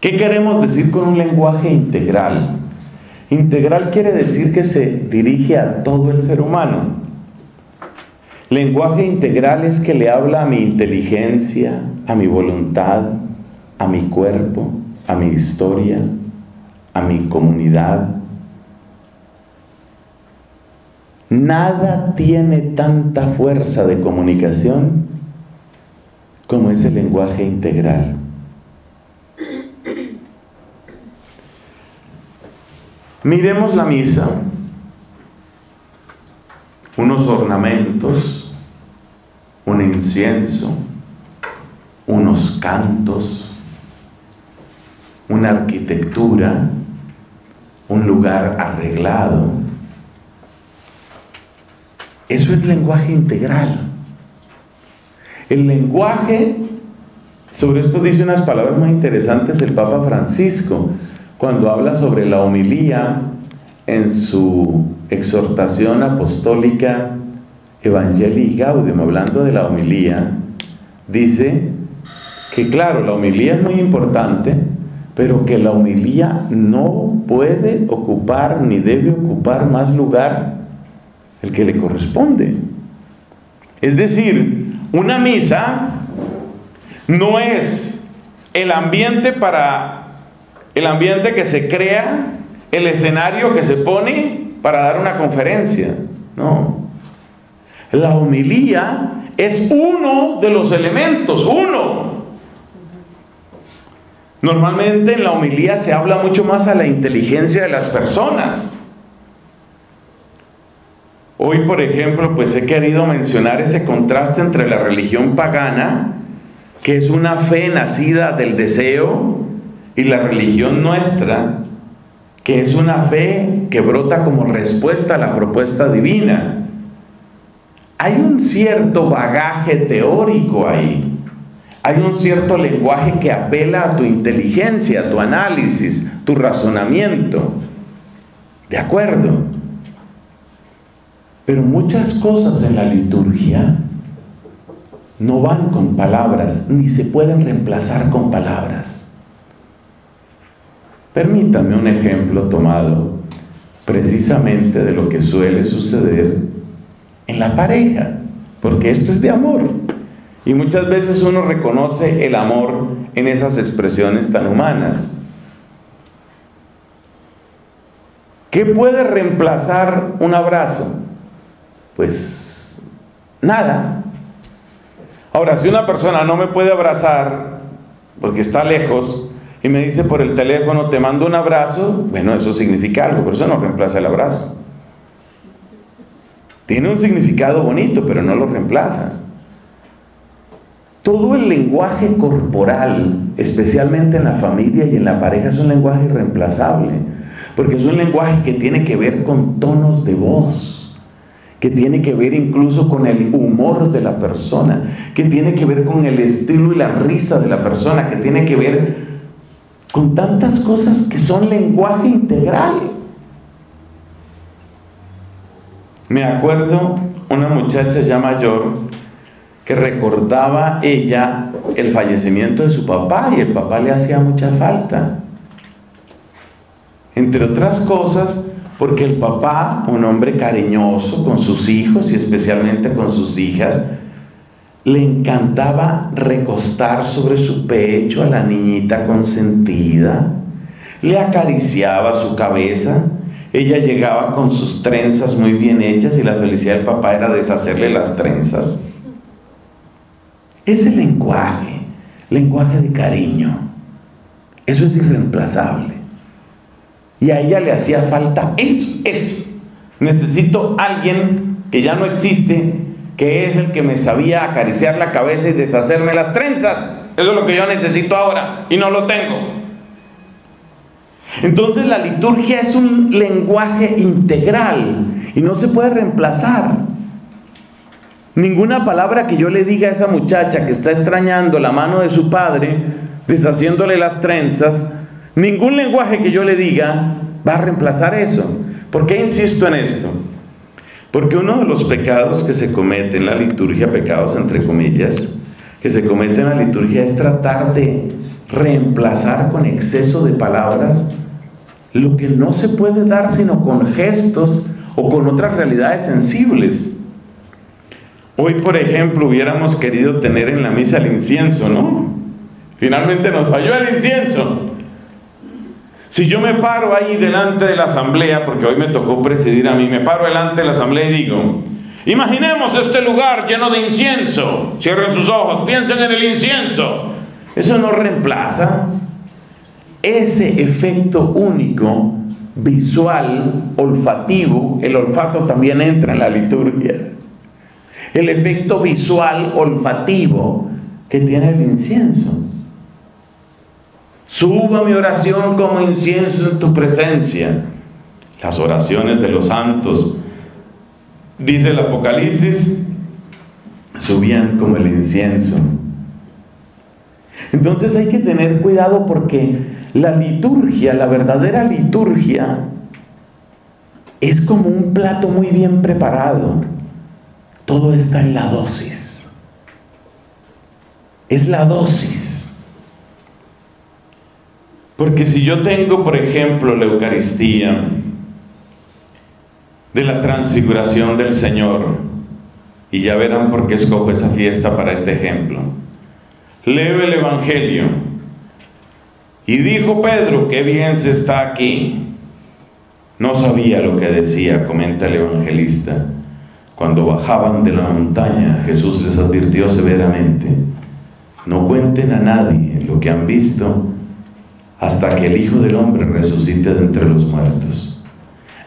¿Qué queremos decir con un lenguaje integral? Integral quiere decir que se dirige a todo el ser humano. Lenguaje integral es que le habla a mi inteligencia, a mi voluntad, a mi cuerpo, a mi historia, a mi comunidad. Nada tiene tanta fuerza de comunicación como ese lenguaje integral. Miremos la misa, unos ornamentos, un incienso, unos cantos, una arquitectura, un lugar arreglado. Eso es lenguaje integral. El lenguaje, sobre esto dice unas palabras muy interesantes el Papa Francisco, cuando habla sobre la homilía en su exhortación apostólica Evangelii Gaudium, hablando de la homilía, dice que claro, la homilía es muy importante, pero que la homilía no puede ocupar ni debe ocupar más lugar el que le corresponde. Es decir, una misa no es el ambiente para el ambiente que se crea, el escenario que se pone para dar una conferencia. No. La homilía es uno de los elementos, uno. Normalmente en la homilía se habla mucho más a la inteligencia de las personas. Hoy, por ejemplo, pues he querido mencionar ese contraste entre la religión pagana, que es una fe nacida del deseo, y la religión nuestra, que es una fe que brota como respuesta a la propuesta divina. Hay un cierto bagaje teórico ahí. Hay un cierto lenguaje que apela a tu inteligencia, a tu análisis, tu razonamiento. ¿De acuerdo? Pero muchas cosas en la liturgia no van con palabras, ni se pueden reemplazar con palabras. Permítanme un ejemplo tomado precisamente de lo que suele suceder en la pareja, porque esto es de amor. Y muchas veces uno reconoce el amor en esas expresiones tan humanas. ¿Qué puede reemplazar un abrazo? Pues nada. Ahora, si una persona no me puede abrazar porque está lejos, y me dice por el teléfono, te mando un abrazo, bueno, eso significa algo, pero eso no reemplaza el abrazo. Tiene un significado bonito, pero no lo reemplaza. Todo el lenguaje corporal, especialmente en la familia y en la pareja, es un lenguaje irreemplazable, porque es un lenguaje que tiene que ver con tonos de voz, que tiene que ver incluso con el humor de la persona, que tiene que ver con el estilo y la risa de la persona, que tiene que ver con tantas cosas que son lenguaje integral. Me acuerdo una muchacha ya mayor que recordaba ella el fallecimiento de su papá y el papá le hacía mucha falta. Entre otras cosas, porque el papá, un hombre cariñoso con sus hijos y especialmente con sus hijas, le encantaba recostar sobre su pecho a la niñita consentida, le acariciaba su cabeza, ella llegaba con sus trenzas muy bien hechas y la felicidad del papá era deshacerle las trenzas. Ese lenguaje, lenguaje de cariño, eso es irreemplazable. Y a ella le hacía falta eso, eso. Necesito alguien que ya no existe, que es el que me sabía acariciar la cabeza y deshacerme las trenzas. Eso es lo que yo necesito ahora y no lo tengo. Entonces la liturgia es un lenguaje integral y no se puede reemplazar. Ninguna palabra que yo le diga a esa muchacha que está extrañando la mano de su padre, deshaciéndole las trenzas, ningún lenguaje que yo le diga va a reemplazar eso. ¿Por qué insisto en esto? Porque uno de los pecados que se comete en la liturgia, pecados entre comillas, que se comete en la liturgia es tratar de reemplazar con exceso de palabras lo que no se puede dar sino con gestos o con otras realidades sensibles. Hoy, por ejemplo, hubiéramos querido tener en la misa el incienso, ¿no? Finalmente nos falló el incienso. Si yo me paro ahí delante de la asamblea, porque hoy me tocó presidir a mí, me paro delante de la asamblea y digo, imaginemos este lugar lleno de incienso, cierren sus ojos, piensen en el incienso. Eso no reemplaza ese efecto único, visual, olfativo, el olfato también entra en la liturgia. El efecto visual, olfativo que tiene el incienso. Suba mi oración como incienso en tu presencia. Las oraciones de los santos, dice el Apocalipsis, subían como el incienso. Entonces hay que tener cuidado porque la liturgia, la verdadera liturgia, es como un plato muy bien preparado. Todo está en la dosis. Es la dosis. Porque si yo tengo, por ejemplo, la Eucaristía de la transfiguración del Señor, y ya verán por qué escojo esa fiesta para este ejemplo, leo el Evangelio y dijo Pedro, qué bien se está aquí. No sabía lo que decía, comenta el evangelista. Cuando bajaban de la montaña, Jesús les advirtió severamente, no cuenten a nadie lo que han visto hasta que el Hijo del Hombre resucite de entre los muertos.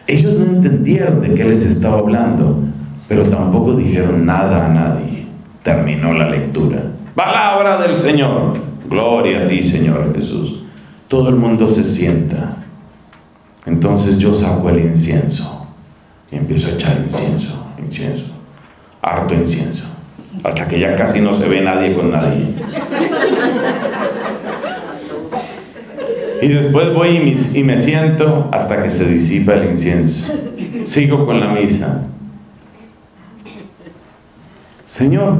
Ellos no entendieron de qué les estaba hablando, pero tampoco dijeron nada a nadie. Terminó la lectura. Palabra del Señor. Gloria a ti, Señor Jesús. Todo el mundo se sienta. Entonces yo saco el incienso y empiezo a echar incienso, incienso, harto incienso, hasta que ya casi no se ve nadie con nadie. Y después voy y me, siento hasta que se disipa el incienso. Sigo con la misa. Señor,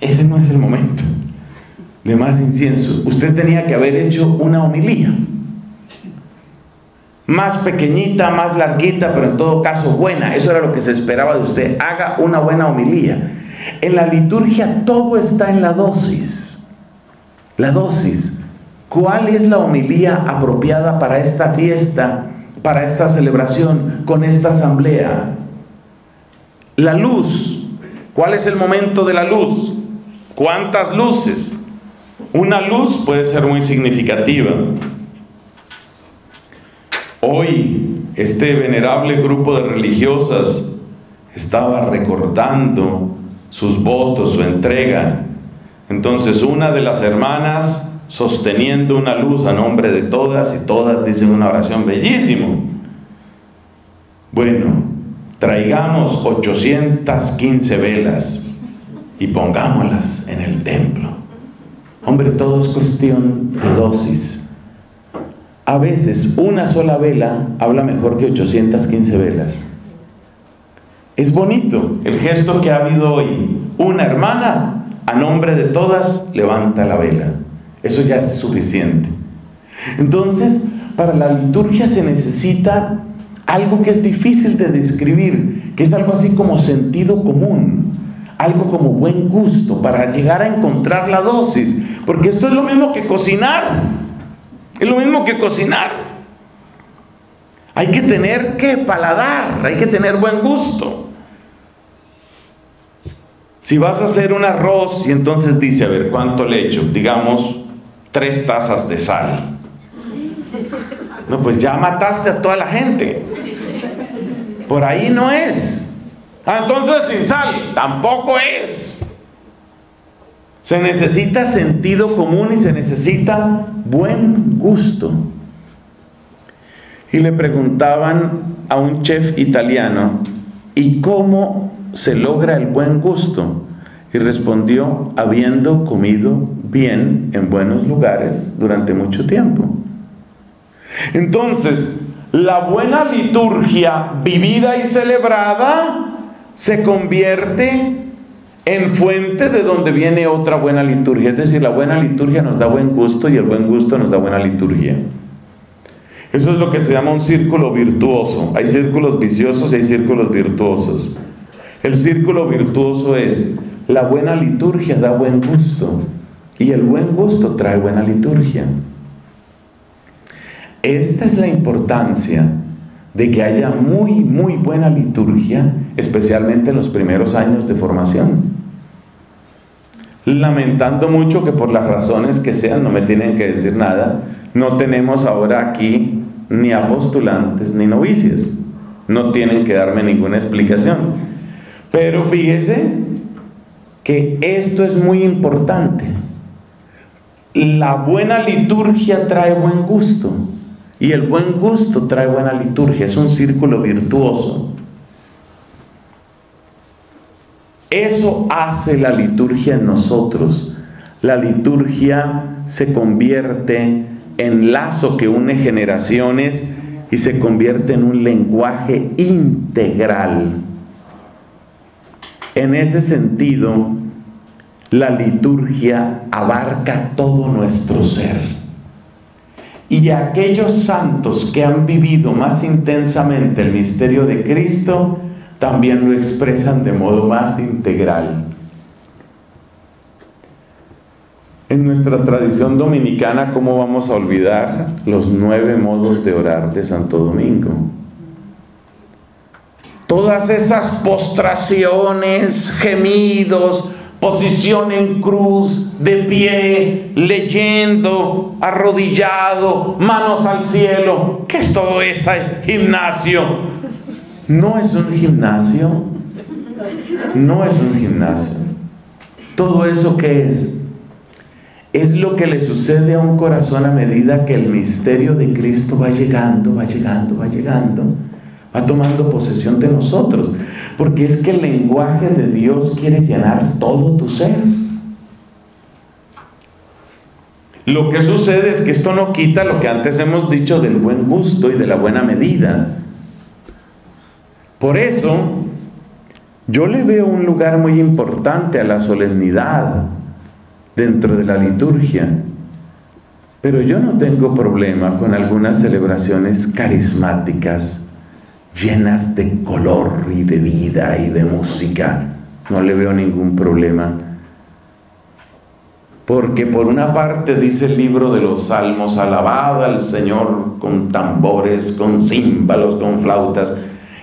ese no es el momento de más incienso. Usted tenía que haber hecho una homilía. Más pequeñita, más larguita, pero en todo caso buena. Eso era lo que se esperaba de usted. Haga una buena homilía. En la liturgia todo está en la dosis. La dosis. ¿Cuál es la homilía apropiada para esta fiesta, para esta celebración, con esta asamblea? La luz. ¿Cuál es el momento de la luz? ¿Cuántas luces? Una luz puede ser muy significativa. Hoy este venerable grupo de religiosas estaba recordando sus votos, su entrega. Entonces una de las hermanas sosteniendo una luz a nombre de todas y todas dicen una oración bellísimo. Bueno, traigamos 815 velas y pongámoslas en el templo. Hombre, todo es cuestión de dosis. A veces una sola vela habla mejor que 815 velas. Es bonito el gesto que ha habido hoy. Una hermana, a nombre de todas, levanta la vela. Eso ya es suficiente. Entonces, para la liturgia se necesita algo que es difícil de describir, que es algo así como sentido común, algo como buen gusto para llegar a encontrar la dosis. Porque esto es lo mismo que cocinar. Es lo mismo que cocinar. Hay que tener que paladar, hay que tener buen gusto. Si vas a hacer un arroz y entonces dice, a ver, ¿cuánto le echo? Digamos, tres tazas de sal. No, pues ya mataste a toda la gente. Por ahí no es. Ah, entonces sin sal, tampoco es. Se necesita sentido común y se necesita buen gusto. Y le preguntaban a un chef italiano, ¿y cómo se logra el buen gusto? Y respondió, habiendo comido bien en buenos lugares durante mucho tiempo. Entonces, la buena liturgia vivida y celebrada se convierte en fuente de donde viene otra buena liturgia. Es decir, la buena liturgia nos da buen gusto y el buen gusto nos da buena liturgia. Eso es lo que se llama un círculo virtuoso. Hay círculos viciosos y hay círculos virtuosos. El círculo virtuoso es la buena liturgia da buen gusto y el buen gusto trae buena liturgia. Esta es la importancia de que haya muy, muy buena liturgia, especialmente en los primeros años de formación. Lamentando mucho que por las razones que sean, no me tienen que decir nada, no tenemos ahora aquí ni apostulantes ni novicias. No tienen que darme ninguna explicación. Pero fíjese que esto es muy importante. La buena liturgia trae buen gusto y el buen gusto trae buena liturgia. Es un círculo virtuoso. Eso hace la liturgia en nosotros. La liturgia se convierte en lazo que une generaciones y se convierte en un lenguaje integral. En ese sentido, la liturgia abarca todo nuestro ser. Y aquellos santos que han vivido más intensamente el misterio de Cristo, también lo expresan de modo más integral. En nuestra tradición dominicana, ¿cómo vamos a olvidar los nueve modos de orar de Santo Domingo? Todas esas postraciones, gemidos, posición en cruz, de pie, leyendo, arrodillado, manos al cielo. ¿Qué es todo ese gimnasio? No es un gimnasio. No es un gimnasio. Todo eso que es es lo que le sucede a un corazón a medida que el misterio de Cristo va llegando, va llegando, va llegando, va tomando posesión de nosotros. Porque es que el lenguaje de Dios quiere llenar todo tu ser. Lo que sucede es que esto no quita lo que antes hemos dicho del buen gusto y de la buena medida. Por eso, yo le veo un lugar muy importante a la solemnidad dentro de la liturgia. Pero yo no tengo problema con algunas celebraciones carismáticas, llenas de color y de vida y de música. No le veo ningún problema. Porque por una parte dice el libro de los salmos, alabada al Señor con tambores, con címbalos, con flautas.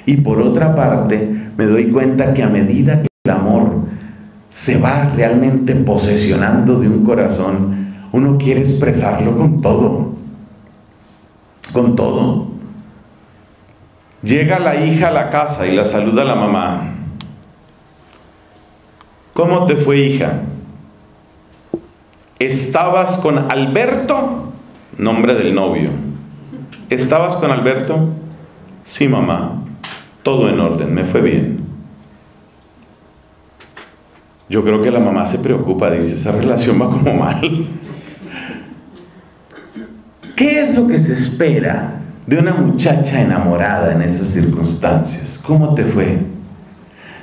Y por otra parte me doy cuenta que a medida que el amor se va realmente posesionando de un corazón, uno quiere expresarlo con todo, con todo. Llega la hija a la casa y la saluda la mamá. ¿Cómo te fue hija? ¿Estabas con Alberto? Nombre del novio. ¿Estabas con Alberto? Sí, mamá. Todo en orden, me fue bien. Yo creo que la mamá se preocupa, dice, esa relación va como mal. ¿Qué es lo que se espera de una muchacha enamorada en esas circunstancias? ¿Cómo te fue?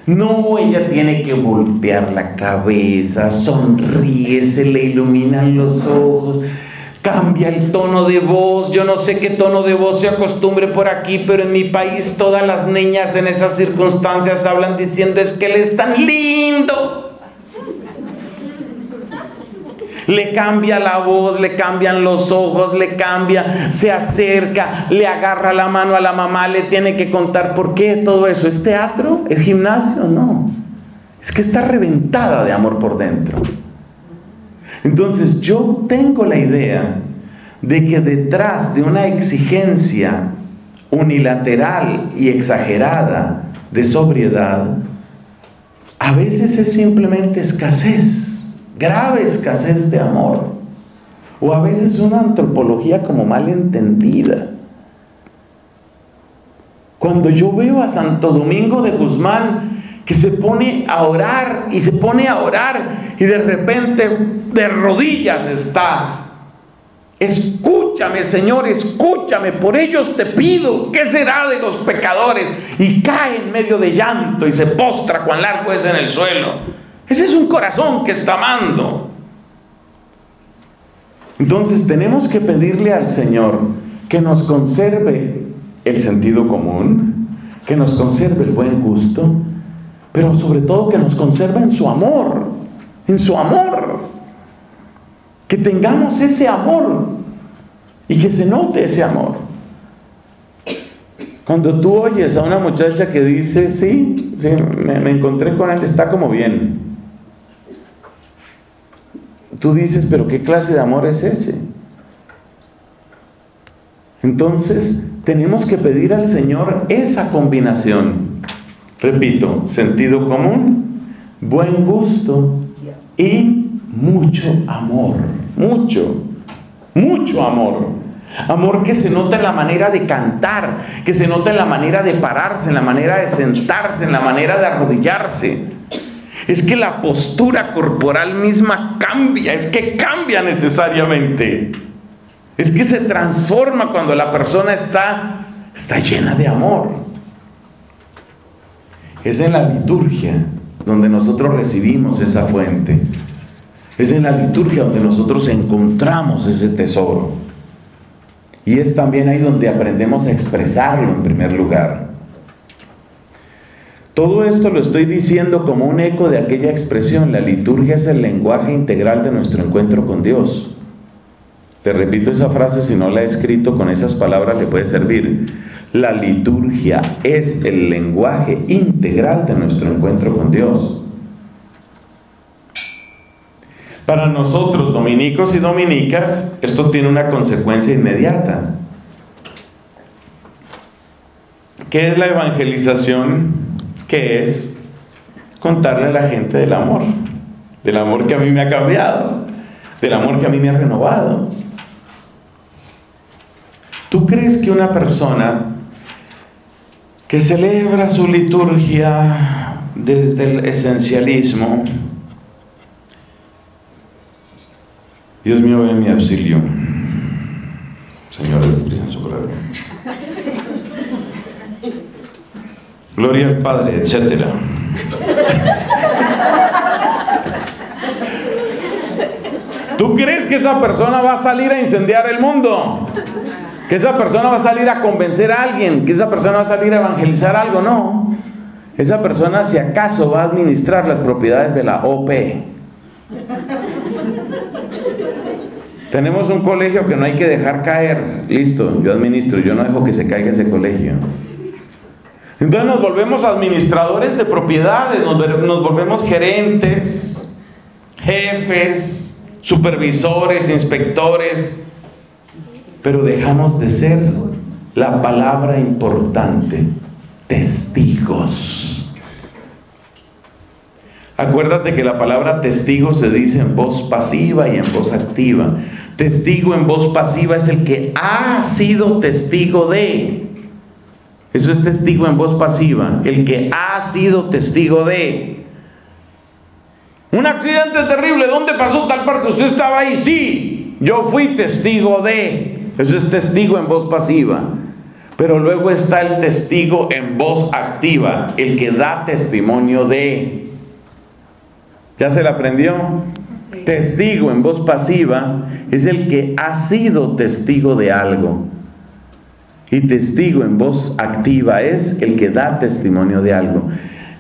No, ella tiene que voltear la cabeza, sonríe, se le iluminan los ojos, cambia el tono de voz. Yo no sé qué tono de voz se acostumbre por aquí, pero en mi país todas las niñas en esas circunstancias hablan diciendo es que él es tan lindo. Le cambia la voz, le cambian los ojos, le cambia, se acerca, le agarra la mano a la mamá, le tiene que contar por qué todo eso. ¿Es teatro? ¿Es gimnasio? No. Es que está reventada de amor por dentro. Entonces yo tengo la idea de que detrás de una exigencia unilateral y exagerada de sobriedad, a veces es simplemente escasez, grave escasez de amor, o a veces una antropología como mal entendida. Cuando yo veo a Santo Domingo de Guzmán que se pone a orar y se pone a orar y de repente de rodillas está. Escúchame, Señor, escúchame, por ellos te pido, ¿qué será de los pecadores? Y cae en medio de llanto y se postra cuán largo es en el suelo. Ese es un corazón que está amando. Entonces tenemos que pedirle al Señor que nos conserve el sentido común, que nos conserve el buen gusto, pero sobre todo que nos conserve en su amor, en su amor. Que tengamos ese amor y que se note ese amor. Cuando tú oyes a una muchacha que dice, sí, sí me, me encontré con él, está como bien. Tú dices, pero ¿qué clase de amor es ese? Entonces, tenemos que pedir al Señor esa combinación Repito, sentido común, buen gusto y mucho amor. Mucho, mucho amor. Amor que se nota en la manera de cantar, que se nota en la manera de pararse, en la manera de sentarse, en la manera de arrodillarse. Es que la postura corporal misma cambia, es que cambia necesariamente. Es que se transforma cuando la persona está, está llena de amor. Es en la liturgia donde nosotros recibimos esa fuente. Es en la liturgia donde nosotros encontramos ese tesoro. Y es también ahí donde aprendemos a expresarlo en primer lugar. Todo esto lo estoy diciendo como un eco de aquella expresión. La liturgia es el lenguaje integral de nuestro encuentro con Dios. Te repito esa frase, si no la he escrito con esas palabras le puede servir. La liturgia es el lenguaje integral de nuestro encuentro con Dios. Para nosotros, dominicos y dominicas, esto tiene una consecuencia inmediata. ¿Qué es la evangelización? ¿Qué es? Contarle a la gente del amor, del amor que a mí me ha cambiado, del amor que a mí me ha renovado. ¿Tú crees que una persona que celebra su liturgia desde el esencialismo. Dios mío, ven mi auxilio. Señor, socorrerme. Gloria al Padre, etc. ¿Tú crees que esa persona va a salir a incendiar el mundo? Que esa persona va a salir a convencer a alguien, que esa persona va a salir a evangelizar algo, no. Esa persona si acaso va a administrar las propiedades de la OP. Tenemos un colegio que no hay que dejar caer. Listo, yo administro, yo no dejo que se caiga ese colegio. Entonces nos volvemos administradores de propiedades, nos, volvemos gerentes, jefes, supervisores, inspectores, pero dejamos de ser la palabra importante, testigos. Acuérdate que la palabra testigo se dice en voz pasiva y en voz activa. Testigo en voz pasiva es el que ha sido testigo de. Eso es testigo en voz pasiva, el que ha sido testigo de. Un accidente terrible, ¿dónde pasó tal parte? ¿Usted estaba ahí? Sí, yo fui testigo de. Eso es testigo en voz pasiva. Pero luego está el testigo en voz activa, el que da testimonio de. ¿Ya se le aprendió? Testigo en voz pasiva es el que ha sido testigo de algo. Y testigo en voz activa es el que da testimonio de algo.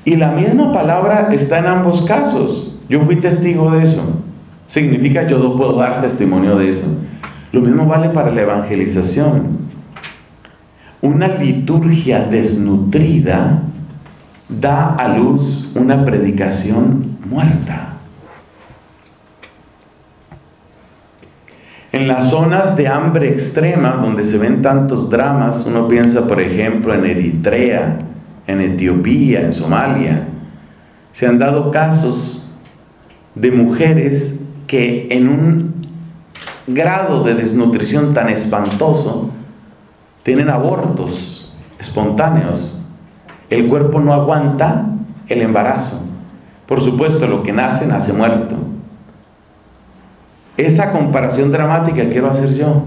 Y la misma palabra está en ambos casos. Yo fui testigo de eso. Significa yo no puedo dar testimonio de eso. Lo mismo vale para la evangelización. Una liturgia desnutrida da a luz una predicación muerta. En las zonas de hambre extrema, donde se ven tantos dramas, uno piensa, por ejemplo, en Eritrea, en Etiopía, en Somalia, se han dado casos de mujeres que en un grado de desnutrición tan espantoso tienen abortos espontáneos. El cuerpo no aguanta el embarazo. Por supuesto, lo que nace, nace muerto. Esa comparación dramática quiero hacer yo.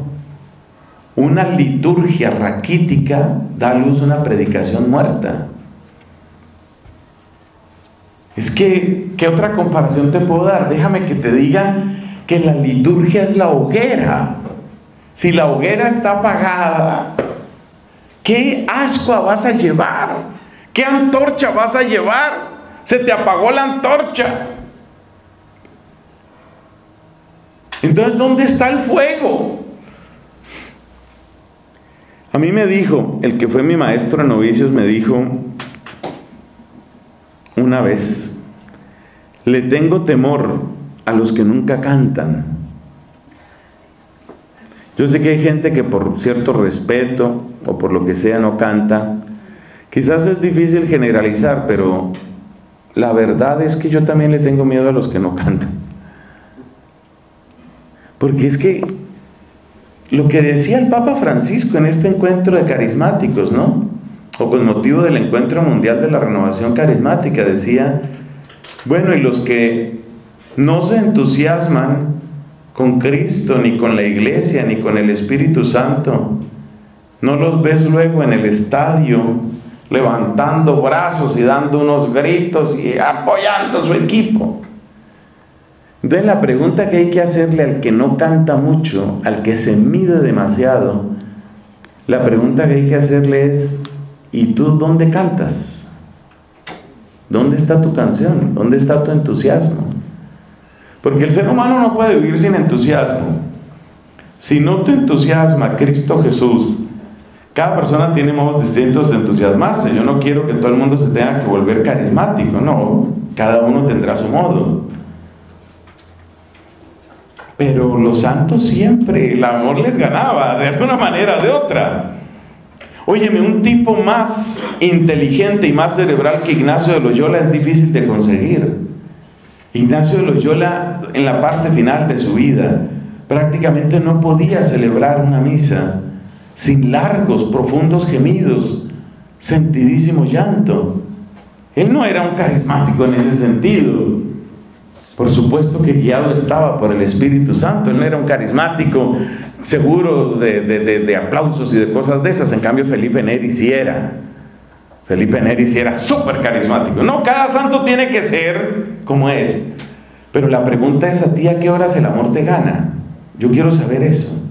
Una liturgia raquítica da a luz una predicación muerta. Es que, ¿qué otra comparación te puedo dar? Déjame que te diga que la liturgia es la hoguera. Si la hoguera está apagada, ¿qué ascua vas a llevar? ¿Qué antorcha vas a llevar? Se te apagó la antorcha. Entonces, ¿dónde está el fuego? A mí me dijo, el que fue mi maestro en novicios, me dijo una vez, le tengo temor a los que nunca cantan. Yo sé que hay gente que por cierto respeto o por lo que sea no canta. Quizás es difícil generalizar, pero la verdad es que yo también le tengo miedo a los que no cantan. Porque es que lo que decía el Papa Francisco en este encuentro de carismáticos, ¿no? O con motivo del encuentro mundial de la renovación carismática, decía, bueno, y los que no se entusiasman con Cristo, ni con la iglesia, ni con el Espíritu Santo, no los ves luego en el estadio levantando brazos y dando unos gritos y apoyando a su equipo. Entonces la pregunta que hay que hacerle al que no canta mucho, al que se mide demasiado, la pregunta que hay que hacerle es, ¿y tú dónde cantas? ¿Dónde está tu canción? ¿Dónde está tu entusiasmo? Porque el ser humano no puede vivir sin entusiasmo. Si no te entusiasma Cristo Jesús, cada persona tiene modos distintos de entusiasmarse. Yo no quiero que todo el mundo se tenga que volver carismático, no. Cada uno tendrá su modo. Pero los santos siempre, el amor les ganaba, de alguna manera o de otra. Óyeme, un tipo más inteligente y más cerebral que Ignacio de Loyola es difícil de conseguir. Ignacio de Loyola, en la parte final de su vida, prácticamente no podía celebrar una misa sin largos, profundos gemidos, sentidísimo llanto. Él no era un carismático en ese sentido. Por supuesto que guiado estaba por el Espíritu Santo. Él no era un carismático seguro de, aplausos y de cosas de esas. En cambio, Felipe Neri sí era. Felipe Neri sí era súper carismático. No, cada santo tiene que ser como es. Pero la pregunta es a ti, ¿a qué horas el amor te gana? Yo quiero saber eso.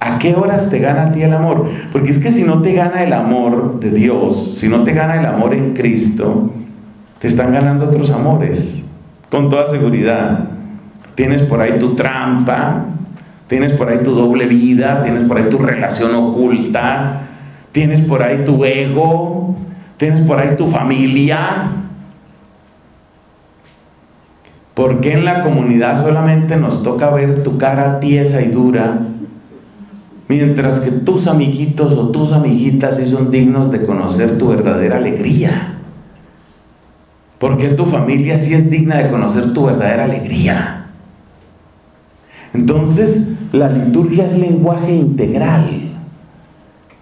¿A qué horas te gana a ti el amor? Porque es que si no te gana el amor de Dios, si no te gana el amor en Cristo, te están ganando otros amores con toda seguridad. Tienes por ahí tu trampa, tienes por ahí tu doble vida, tienes por ahí tu relación oculta, tienes por ahí tu ego, tienes por ahí tu familia. ¿Por qué en la comunidad solamente nos toca ver tu cara tiesa y dura? Mientras que tus amiguitos o tus amiguitas sí son dignos de conocer tu verdadera alegría. Porque tu familia sí es digna de conocer tu verdadera alegría. Entonces, la liturgia es lenguaje integral.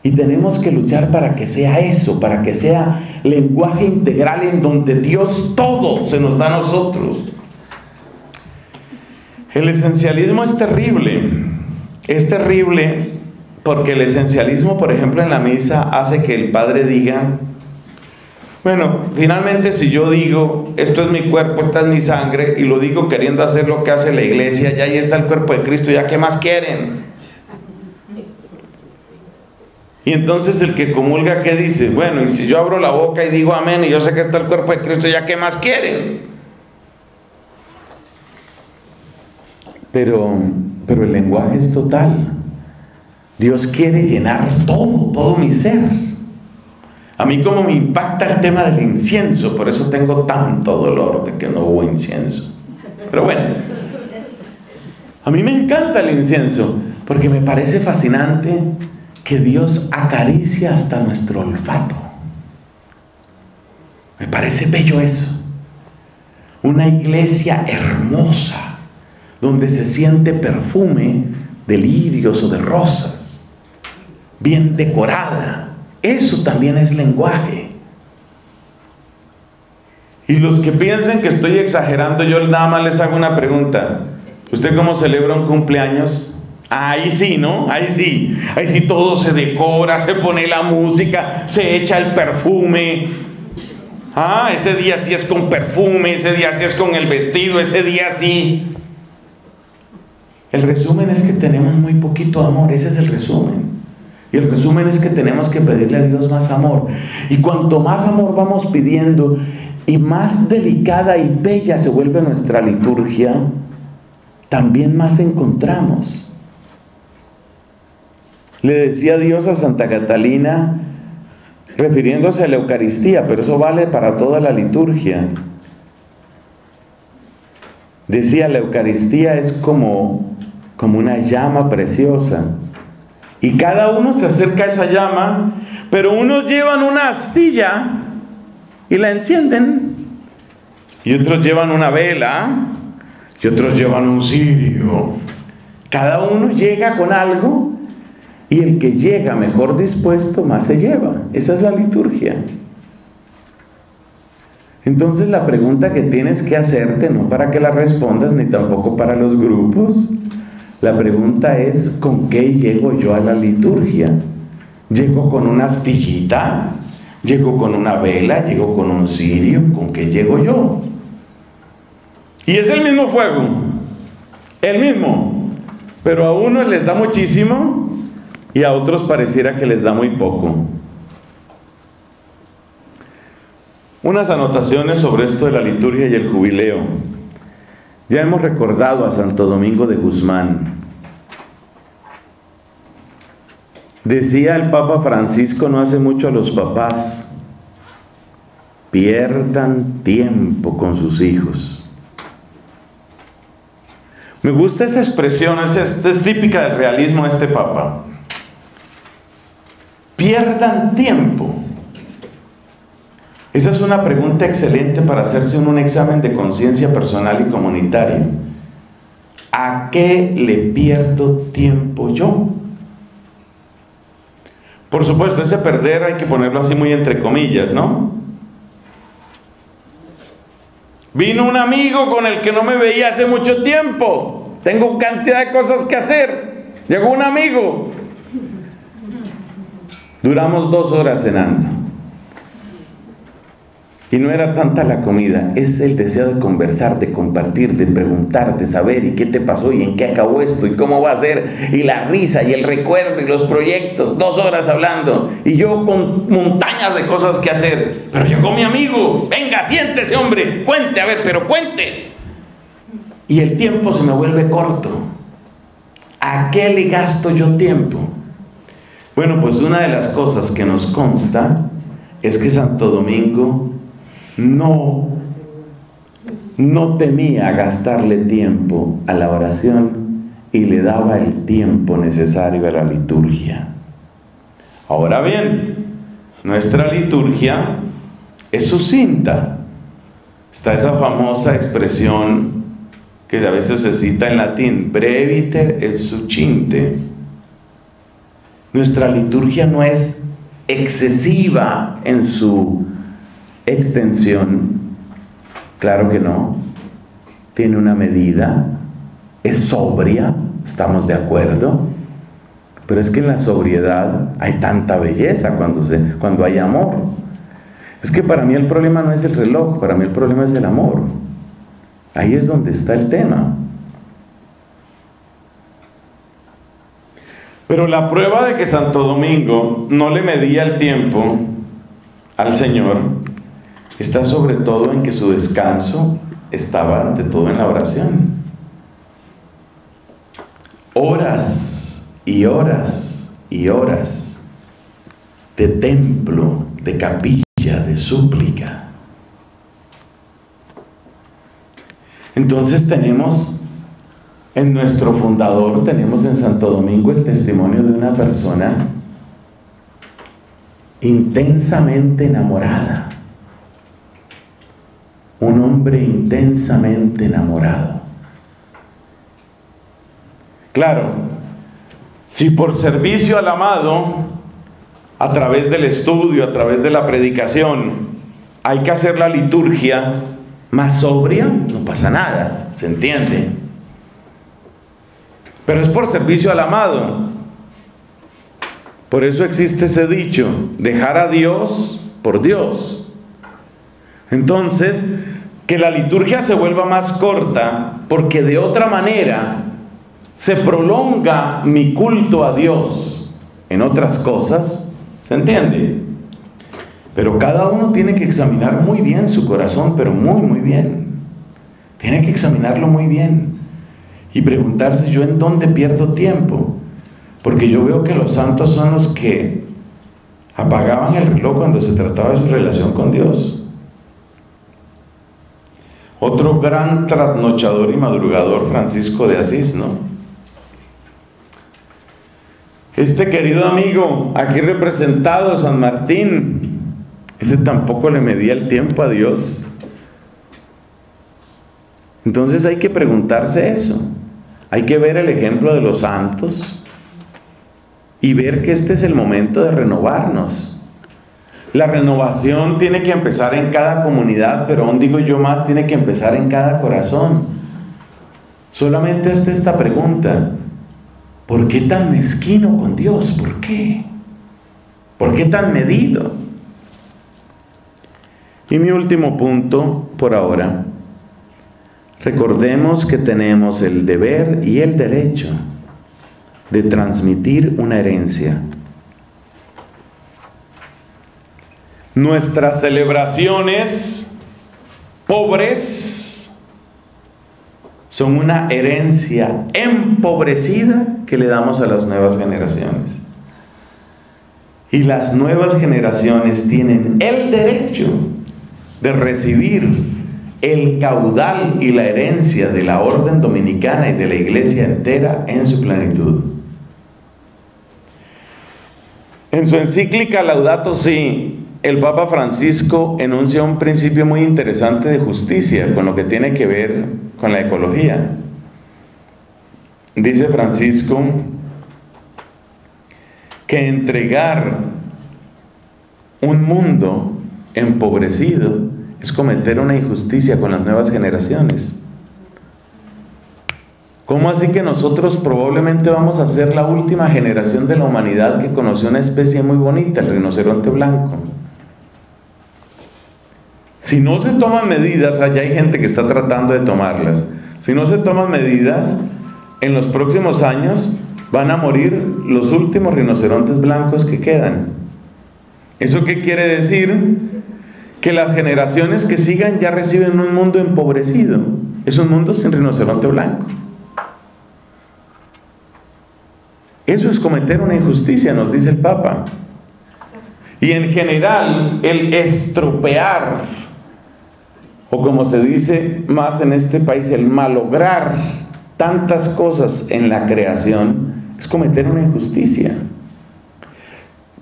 Y tenemos que luchar para que sea eso, para que sea lenguaje integral en donde Dios todo se nos da a nosotros. El esencialismo es terrible. Es terrible porque el esencialismo, por ejemplo, en la misa hace que el Padre diga, Bueno, finalmente si yo digo, esto es mi cuerpo, esta es mi sangre, y lo digo queriendo hacer lo que hace la iglesia, ya ahí está el cuerpo de Cristo, ya qué más quieren. Y entonces el que comulga, ¿qué dice? Bueno, y si yo abro la boca y digo amén, y yo sé que está el cuerpo de Cristo, ya qué más quieren. Pero, pero el lenguaje es total. Dios quiere llenar todo, todo mi ser. A mí como me impacta el tema del incienso, por eso tengo tanto dolor de que no hubo incienso. Pero bueno, a mí me encanta el incienso, porque me parece fascinante que Dios acaricia hasta nuestro olfato. Me parece bello eso. Una iglesia hermosa, donde se siente perfume de lirios o de rosas bien decorada. Eso también es lenguaje. Y los que piensen que estoy exagerando, yo nada más les hago una pregunta. ¿Usted cómo celebra un cumpleaños? Ahí sí, ¿no? Ahí sí. Ahí sí todo se decora, se pone la música, se echa el perfume. Ah, ese día sí es con perfume, ese día sí es con el vestido, ese día sí. El resumen es que tenemos muy poquito amor, ese es el resumen. Y el resumen es que tenemos que pedirle a Dios más amor. Y cuanto más amor vamos pidiendo y más delicada y bella se vuelve nuestra liturgia, también más encontramos. Le decía Dios a Santa Catalina, refiriéndose a la Eucaristía, pero eso vale para toda la liturgia. Decía, la Eucaristía es como, como una llama preciosa y cada uno se acerca a esa llama, pero unos llevan una astilla y la encienden. Y otros llevan una vela y otros llevan un cirio. Cada uno llega con algo y el que llega mejor dispuesto más se lleva. Esa es la liturgia. Entonces la pregunta que tienes que hacerte, no para que la respondas ni tampoco para los grupos, la pregunta es, ¿con qué llego yo a la liturgia? ¿Llego con una astillita? ¿Llego con una vela? ¿Llego con un cirio? ¿Con qué llego yo? Y es el mismo fuego, el mismo, pero a unos les da muchísimo y a otros pareciera que les da muy poco. Unas anotaciones sobre esto de la liturgia y el jubileo. Ya hemos recordado a Santo Domingo de Guzmán. Decía el Papa Francisco no hace mucho a los papás, pierdan tiempo con sus hijos. Me gusta esa expresión, es, es típica del realismo de este Papa. Pierdan tiempo. Esa es una pregunta excelente para hacerse un examen de conciencia personal y comunitario. ¿A qué le pierdo tiempo yo? Por supuesto, ese perder hay que ponerlo así muy entre comillas, ¿no? Vino un amigo con el que no me veía hace mucho tiempo. Tengo cantidad de cosas que hacer. Llegó un amigo. Duramos dos horas cenando. Y no era tanta la comida, es el deseo de conversar, de compartir, de preguntar, de saber y qué te pasó y en qué acabó esto y cómo va a ser y la risa y el recuerdo y los proyectos, dos horas hablando y yo con montañas de cosas que hacer. Pero llegó mi amigo, venga, siéntese hombre, cuente, a ver, pero cuente. Y el tiempo se me vuelve corto. ¿A qué le gasto yo tiempo? Bueno, pues una de las cosas que nos consta es que Santo Domingo no, no temía gastarle tiempo a la oración y le daba el tiempo necesario a la liturgia. Ahora bien, nuestra liturgia es sucinta. Está esa famosa expresión que a veces se cita en latín, brevite et sucinte. Nuestra liturgia no es excesiva en su extensión, claro que no, tiene una medida, es sobria, estamos de acuerdo, pero es que en la sobriedad hay tanta belleza cuando, se, cuando hay amor. Es que para mí el problema no es el reloj, para mí el problema es el amor. Ahí es donde está el tema. Pero la prueba de que Santo Domingo no le medía el tiempo al Señor está sobre todo en que su descanso estaba ante todo en la oración. Horas y horas y horas de templo, de capilla, de súplica. Entonces tenemos en nuestro fundador, tenemos en Santo Domingo el testimonio de una persona intensamente enamorada. Un hombre intensamente enamorado. Claro, si por servicio al amado, a través del estudio, a través de la predicación, hay que hacer la liturgia más sobria, no pasa nada, ¿se entiende? Pero es por servicio al amado. Por eso existe ese dicho, dejar a Dios por Dios. Entonces, que la liturgia se vuelva más corta, porque de otra manera se prolonga mi culto a Dios en otras cosas, ¿se entiende? Pero cada uno tiene que examinar muy bien su corazón, pero muy, muy bien. Tiene que examinarlo muy bien y preguntarse yo en dónde pierdo tiempo. Porque yo veo que los santos son los que apagaban el reloj cuando se trataba de su relación con Dios. Otro gran trasnochador y madrugador, Francisco de Asís, ¿no? Este querido amigo, aquí representado, San Martín, ese tampoco le medía el tiempo a Dios. Entonces hay que preguntarse eso. Hay que ver el ejemplo de los santos y ver que este es el momento de renovarnos. La renovación tiene que empezar en cada comunidad, pero aún digo yo más, tiene que empezar en cada corazón. Solamente esta esta pregunta. ¿Por qué tan mezquino con Dios? ¿Por qué? ¿Por qué tan medido? Y mi último punto por ahora Recordemos que tenemos el deber y el derecho de transmitir una herencia. Nuestras celebraciones pobres son una herencia empobrecida que le damos a las nuevas generaciones. Y las nuevas generaciones tienen el derecho de recibir el caudal y la herencia de la orden dominicana y de la iglesia entera en su plenitud. En su encíclica Laudato Si, el Papa Francisco enuncia un principio muy interesante de justicia con lo que tiene que ver con la ecología. Dice Francisco que entregar un mundo empobrecido es cometer una injusticia con las nuevas generaciones. ¿Cómo así que nosotros probablemente vamos a ser la última generación de la humanidad que conoció una especie muy bonita, el rinoceronte blanco? Si no se toman medidas, allá hay gente que está tratando de tomarlas, si no se toman medidas, en los próximos años van a morir los últimos rinocerontes blancos que quedan. ¿Eso qué quiere decir? Que las generaciones que sigan ya reciben un mundo empobrecido. Es un mundo sin rinoceronte blanco. Eso es cometer una injusticia, nos dice el Papa. Y en general, el estropear, o como se dice más en este país, el malograr tantas cosas en la creación, es cometer una injusticia.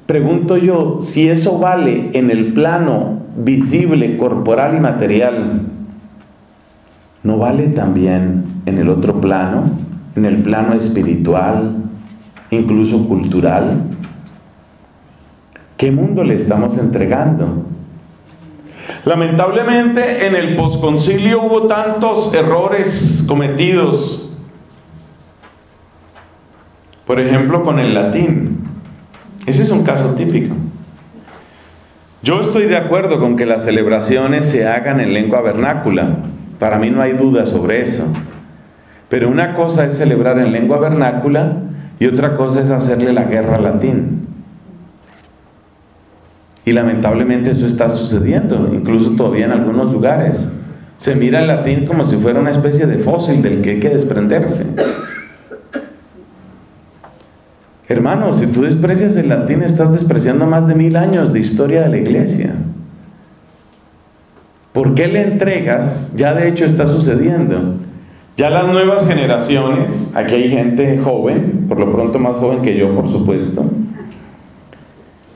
Pregunto yo, si eso vale en el plano visible, corporal y material, ¿no vale también en el otro plano, en el plano espiritual, incluso cultural? ¿Qué mundo le estamos entregando? Lamentablemente en el posconcilio hubo tantos errores cometidos. Por ejemplo, con el latín. Ese es un caso típico. Yo estoy de acuerdo con que las celebraciones se hagan en lengua vernácula. Para mí no hay duda sobre eso. Pero una cosa es celebrar en lengua vernácula y otra cosa es hacerle la guerra al latín. Y lamentablemente eso está sucediendo, incluso todavía en algunos lugares. Se mira el latín como si fuera una especie de fósil del que hay que desprenderse. Hermano, si tú desprecias el latín, estás despreciando más de mil años de historia de la iglesia. ¿Por qué le entregas? Ya de hecho está sucediendo. Ya las nuevas generaciones, aquí hay gente joven, por lo pronto más joven que yo, por supuesto.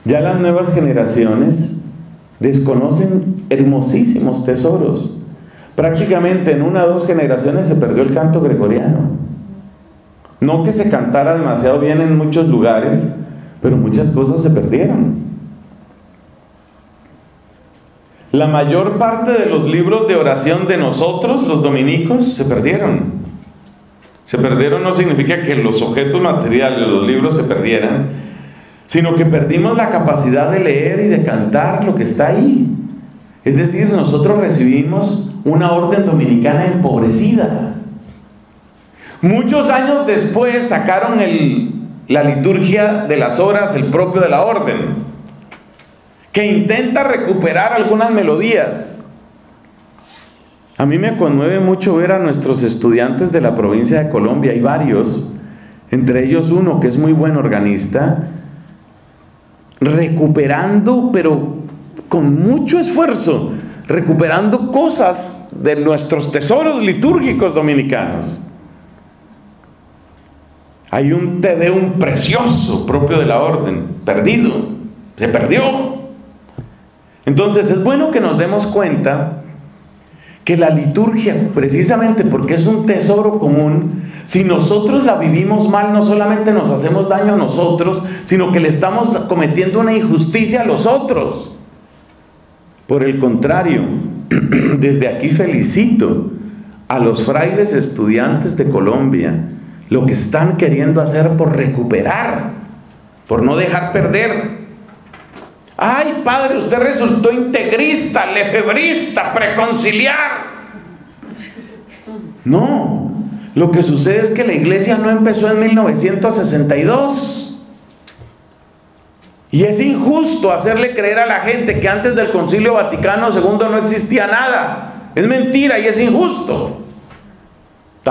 Ya las nuevas generaciones desconocen hermosísimos tesoros. Prácticamente en una o dos generaciones se perdió el canto gregoriano. No que se cantara demasiado bien en muchos lugares, pero muchas cosas se perdieron. La mayor parte de los libros de oración de nosotros, los dominicos, se perdieron. Se perdieron no significa que los objetos materiales, los libros se perdieran, sino que perdimos la capacidad de leer y de cantar lo que está ahí. Es decir, nosotros recibimos una orden dominicana empobrecida. Muchos años después sacaron la liturgia de las horas, el propio de la orden, que intenta recuperar algunas melodías. A mí me conmueve mucho ver a nuestros estudiantes de la provincia de Colombia, hay varios, entre ellos uno que es muy buen organista, recuperando, pero con mucho esfuerzo, recuperando cosas de nuestros tesoros litúrgicos dominicanos. Hay un Tedeum precioso propio de la orden, perdido, se perdió. Entonces es bueno que nos demos cuenta que la liturgia, precisamente porque es un tesoro común, si nosotros la vivimos mal, no solamente nos hacemos daño a nosotros, sino que le estamos cometiendo una injusticia a los otros. Por el contrario, desde aquí felicito a los frailes estudiantes de Colombia, lo que están queriendo hacer por recuperar, por no dejar perder. Ay, padre, usted resultó integrista, lefebrista, preconciliar. No, lo que sucede es que la iglesia no empezó en 1962. Y es injusto hacerle creer a la gente que antes del Concilio Vaticano II no existía nada. Es mentira y es injusto.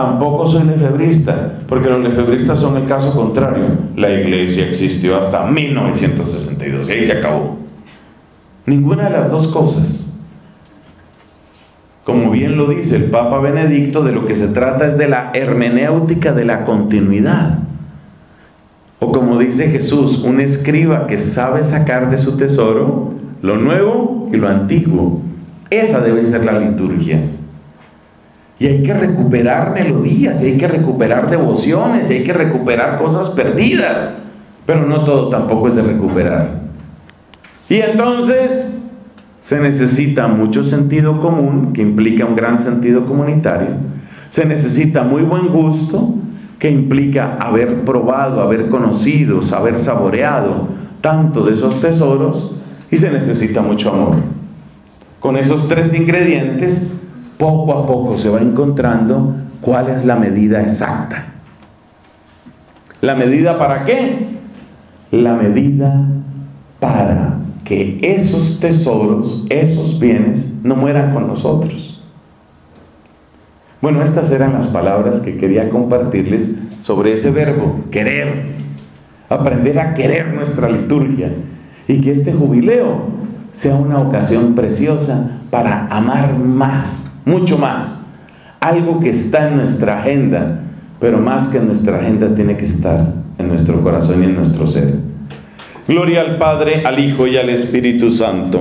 Tampoco soy lefebrista, porque los lefebristas son el caso contrario. La iglesia existió hasta 1962 y ahí se acabó. Ninguna de las dos cosas. Como bien lo dice el Papa Benedicto, de lo que se trata es de la hermenéutica de la continuidad. O como dice Jesús, un escriba que sabe sacar de su tesoro lo nuevo y lo antiguo. Esa debe ser la liturgia. Y hay que recuperar melodías, y hay que recuperar devociones, y hay que recuperar cosas perdidas. Pero no todo tampoco es de recuperar. Y entonces se necesita mucho sentido común, que implica un gran sentido comunitario. Se necesita muy buen gusto, que implica haber probado, haber conocido, haber saboreado tanto de esos tesoros. Y se necesita mucho amor. Con esos tres ingredientes poco a poco se va encontrando cuál es la medida exacta. ¿La medida para qué? La medida para que esos tesoros, esos bienes, no mueran con nosotros. Bueno, estas eran las palabras que quería compartirles sobre ese verbo, querer. Aprender a querer nuestra liturgia. Y que este jubileo sea una ocasión preciosa para amar más mucho más. Algo que está en nuestra agenda, pero más que en nuestra agenda tiene que estar en nuestro corazón y en nuestro ser. Gloria al Padre, al Hijo y al Espíritu Santo.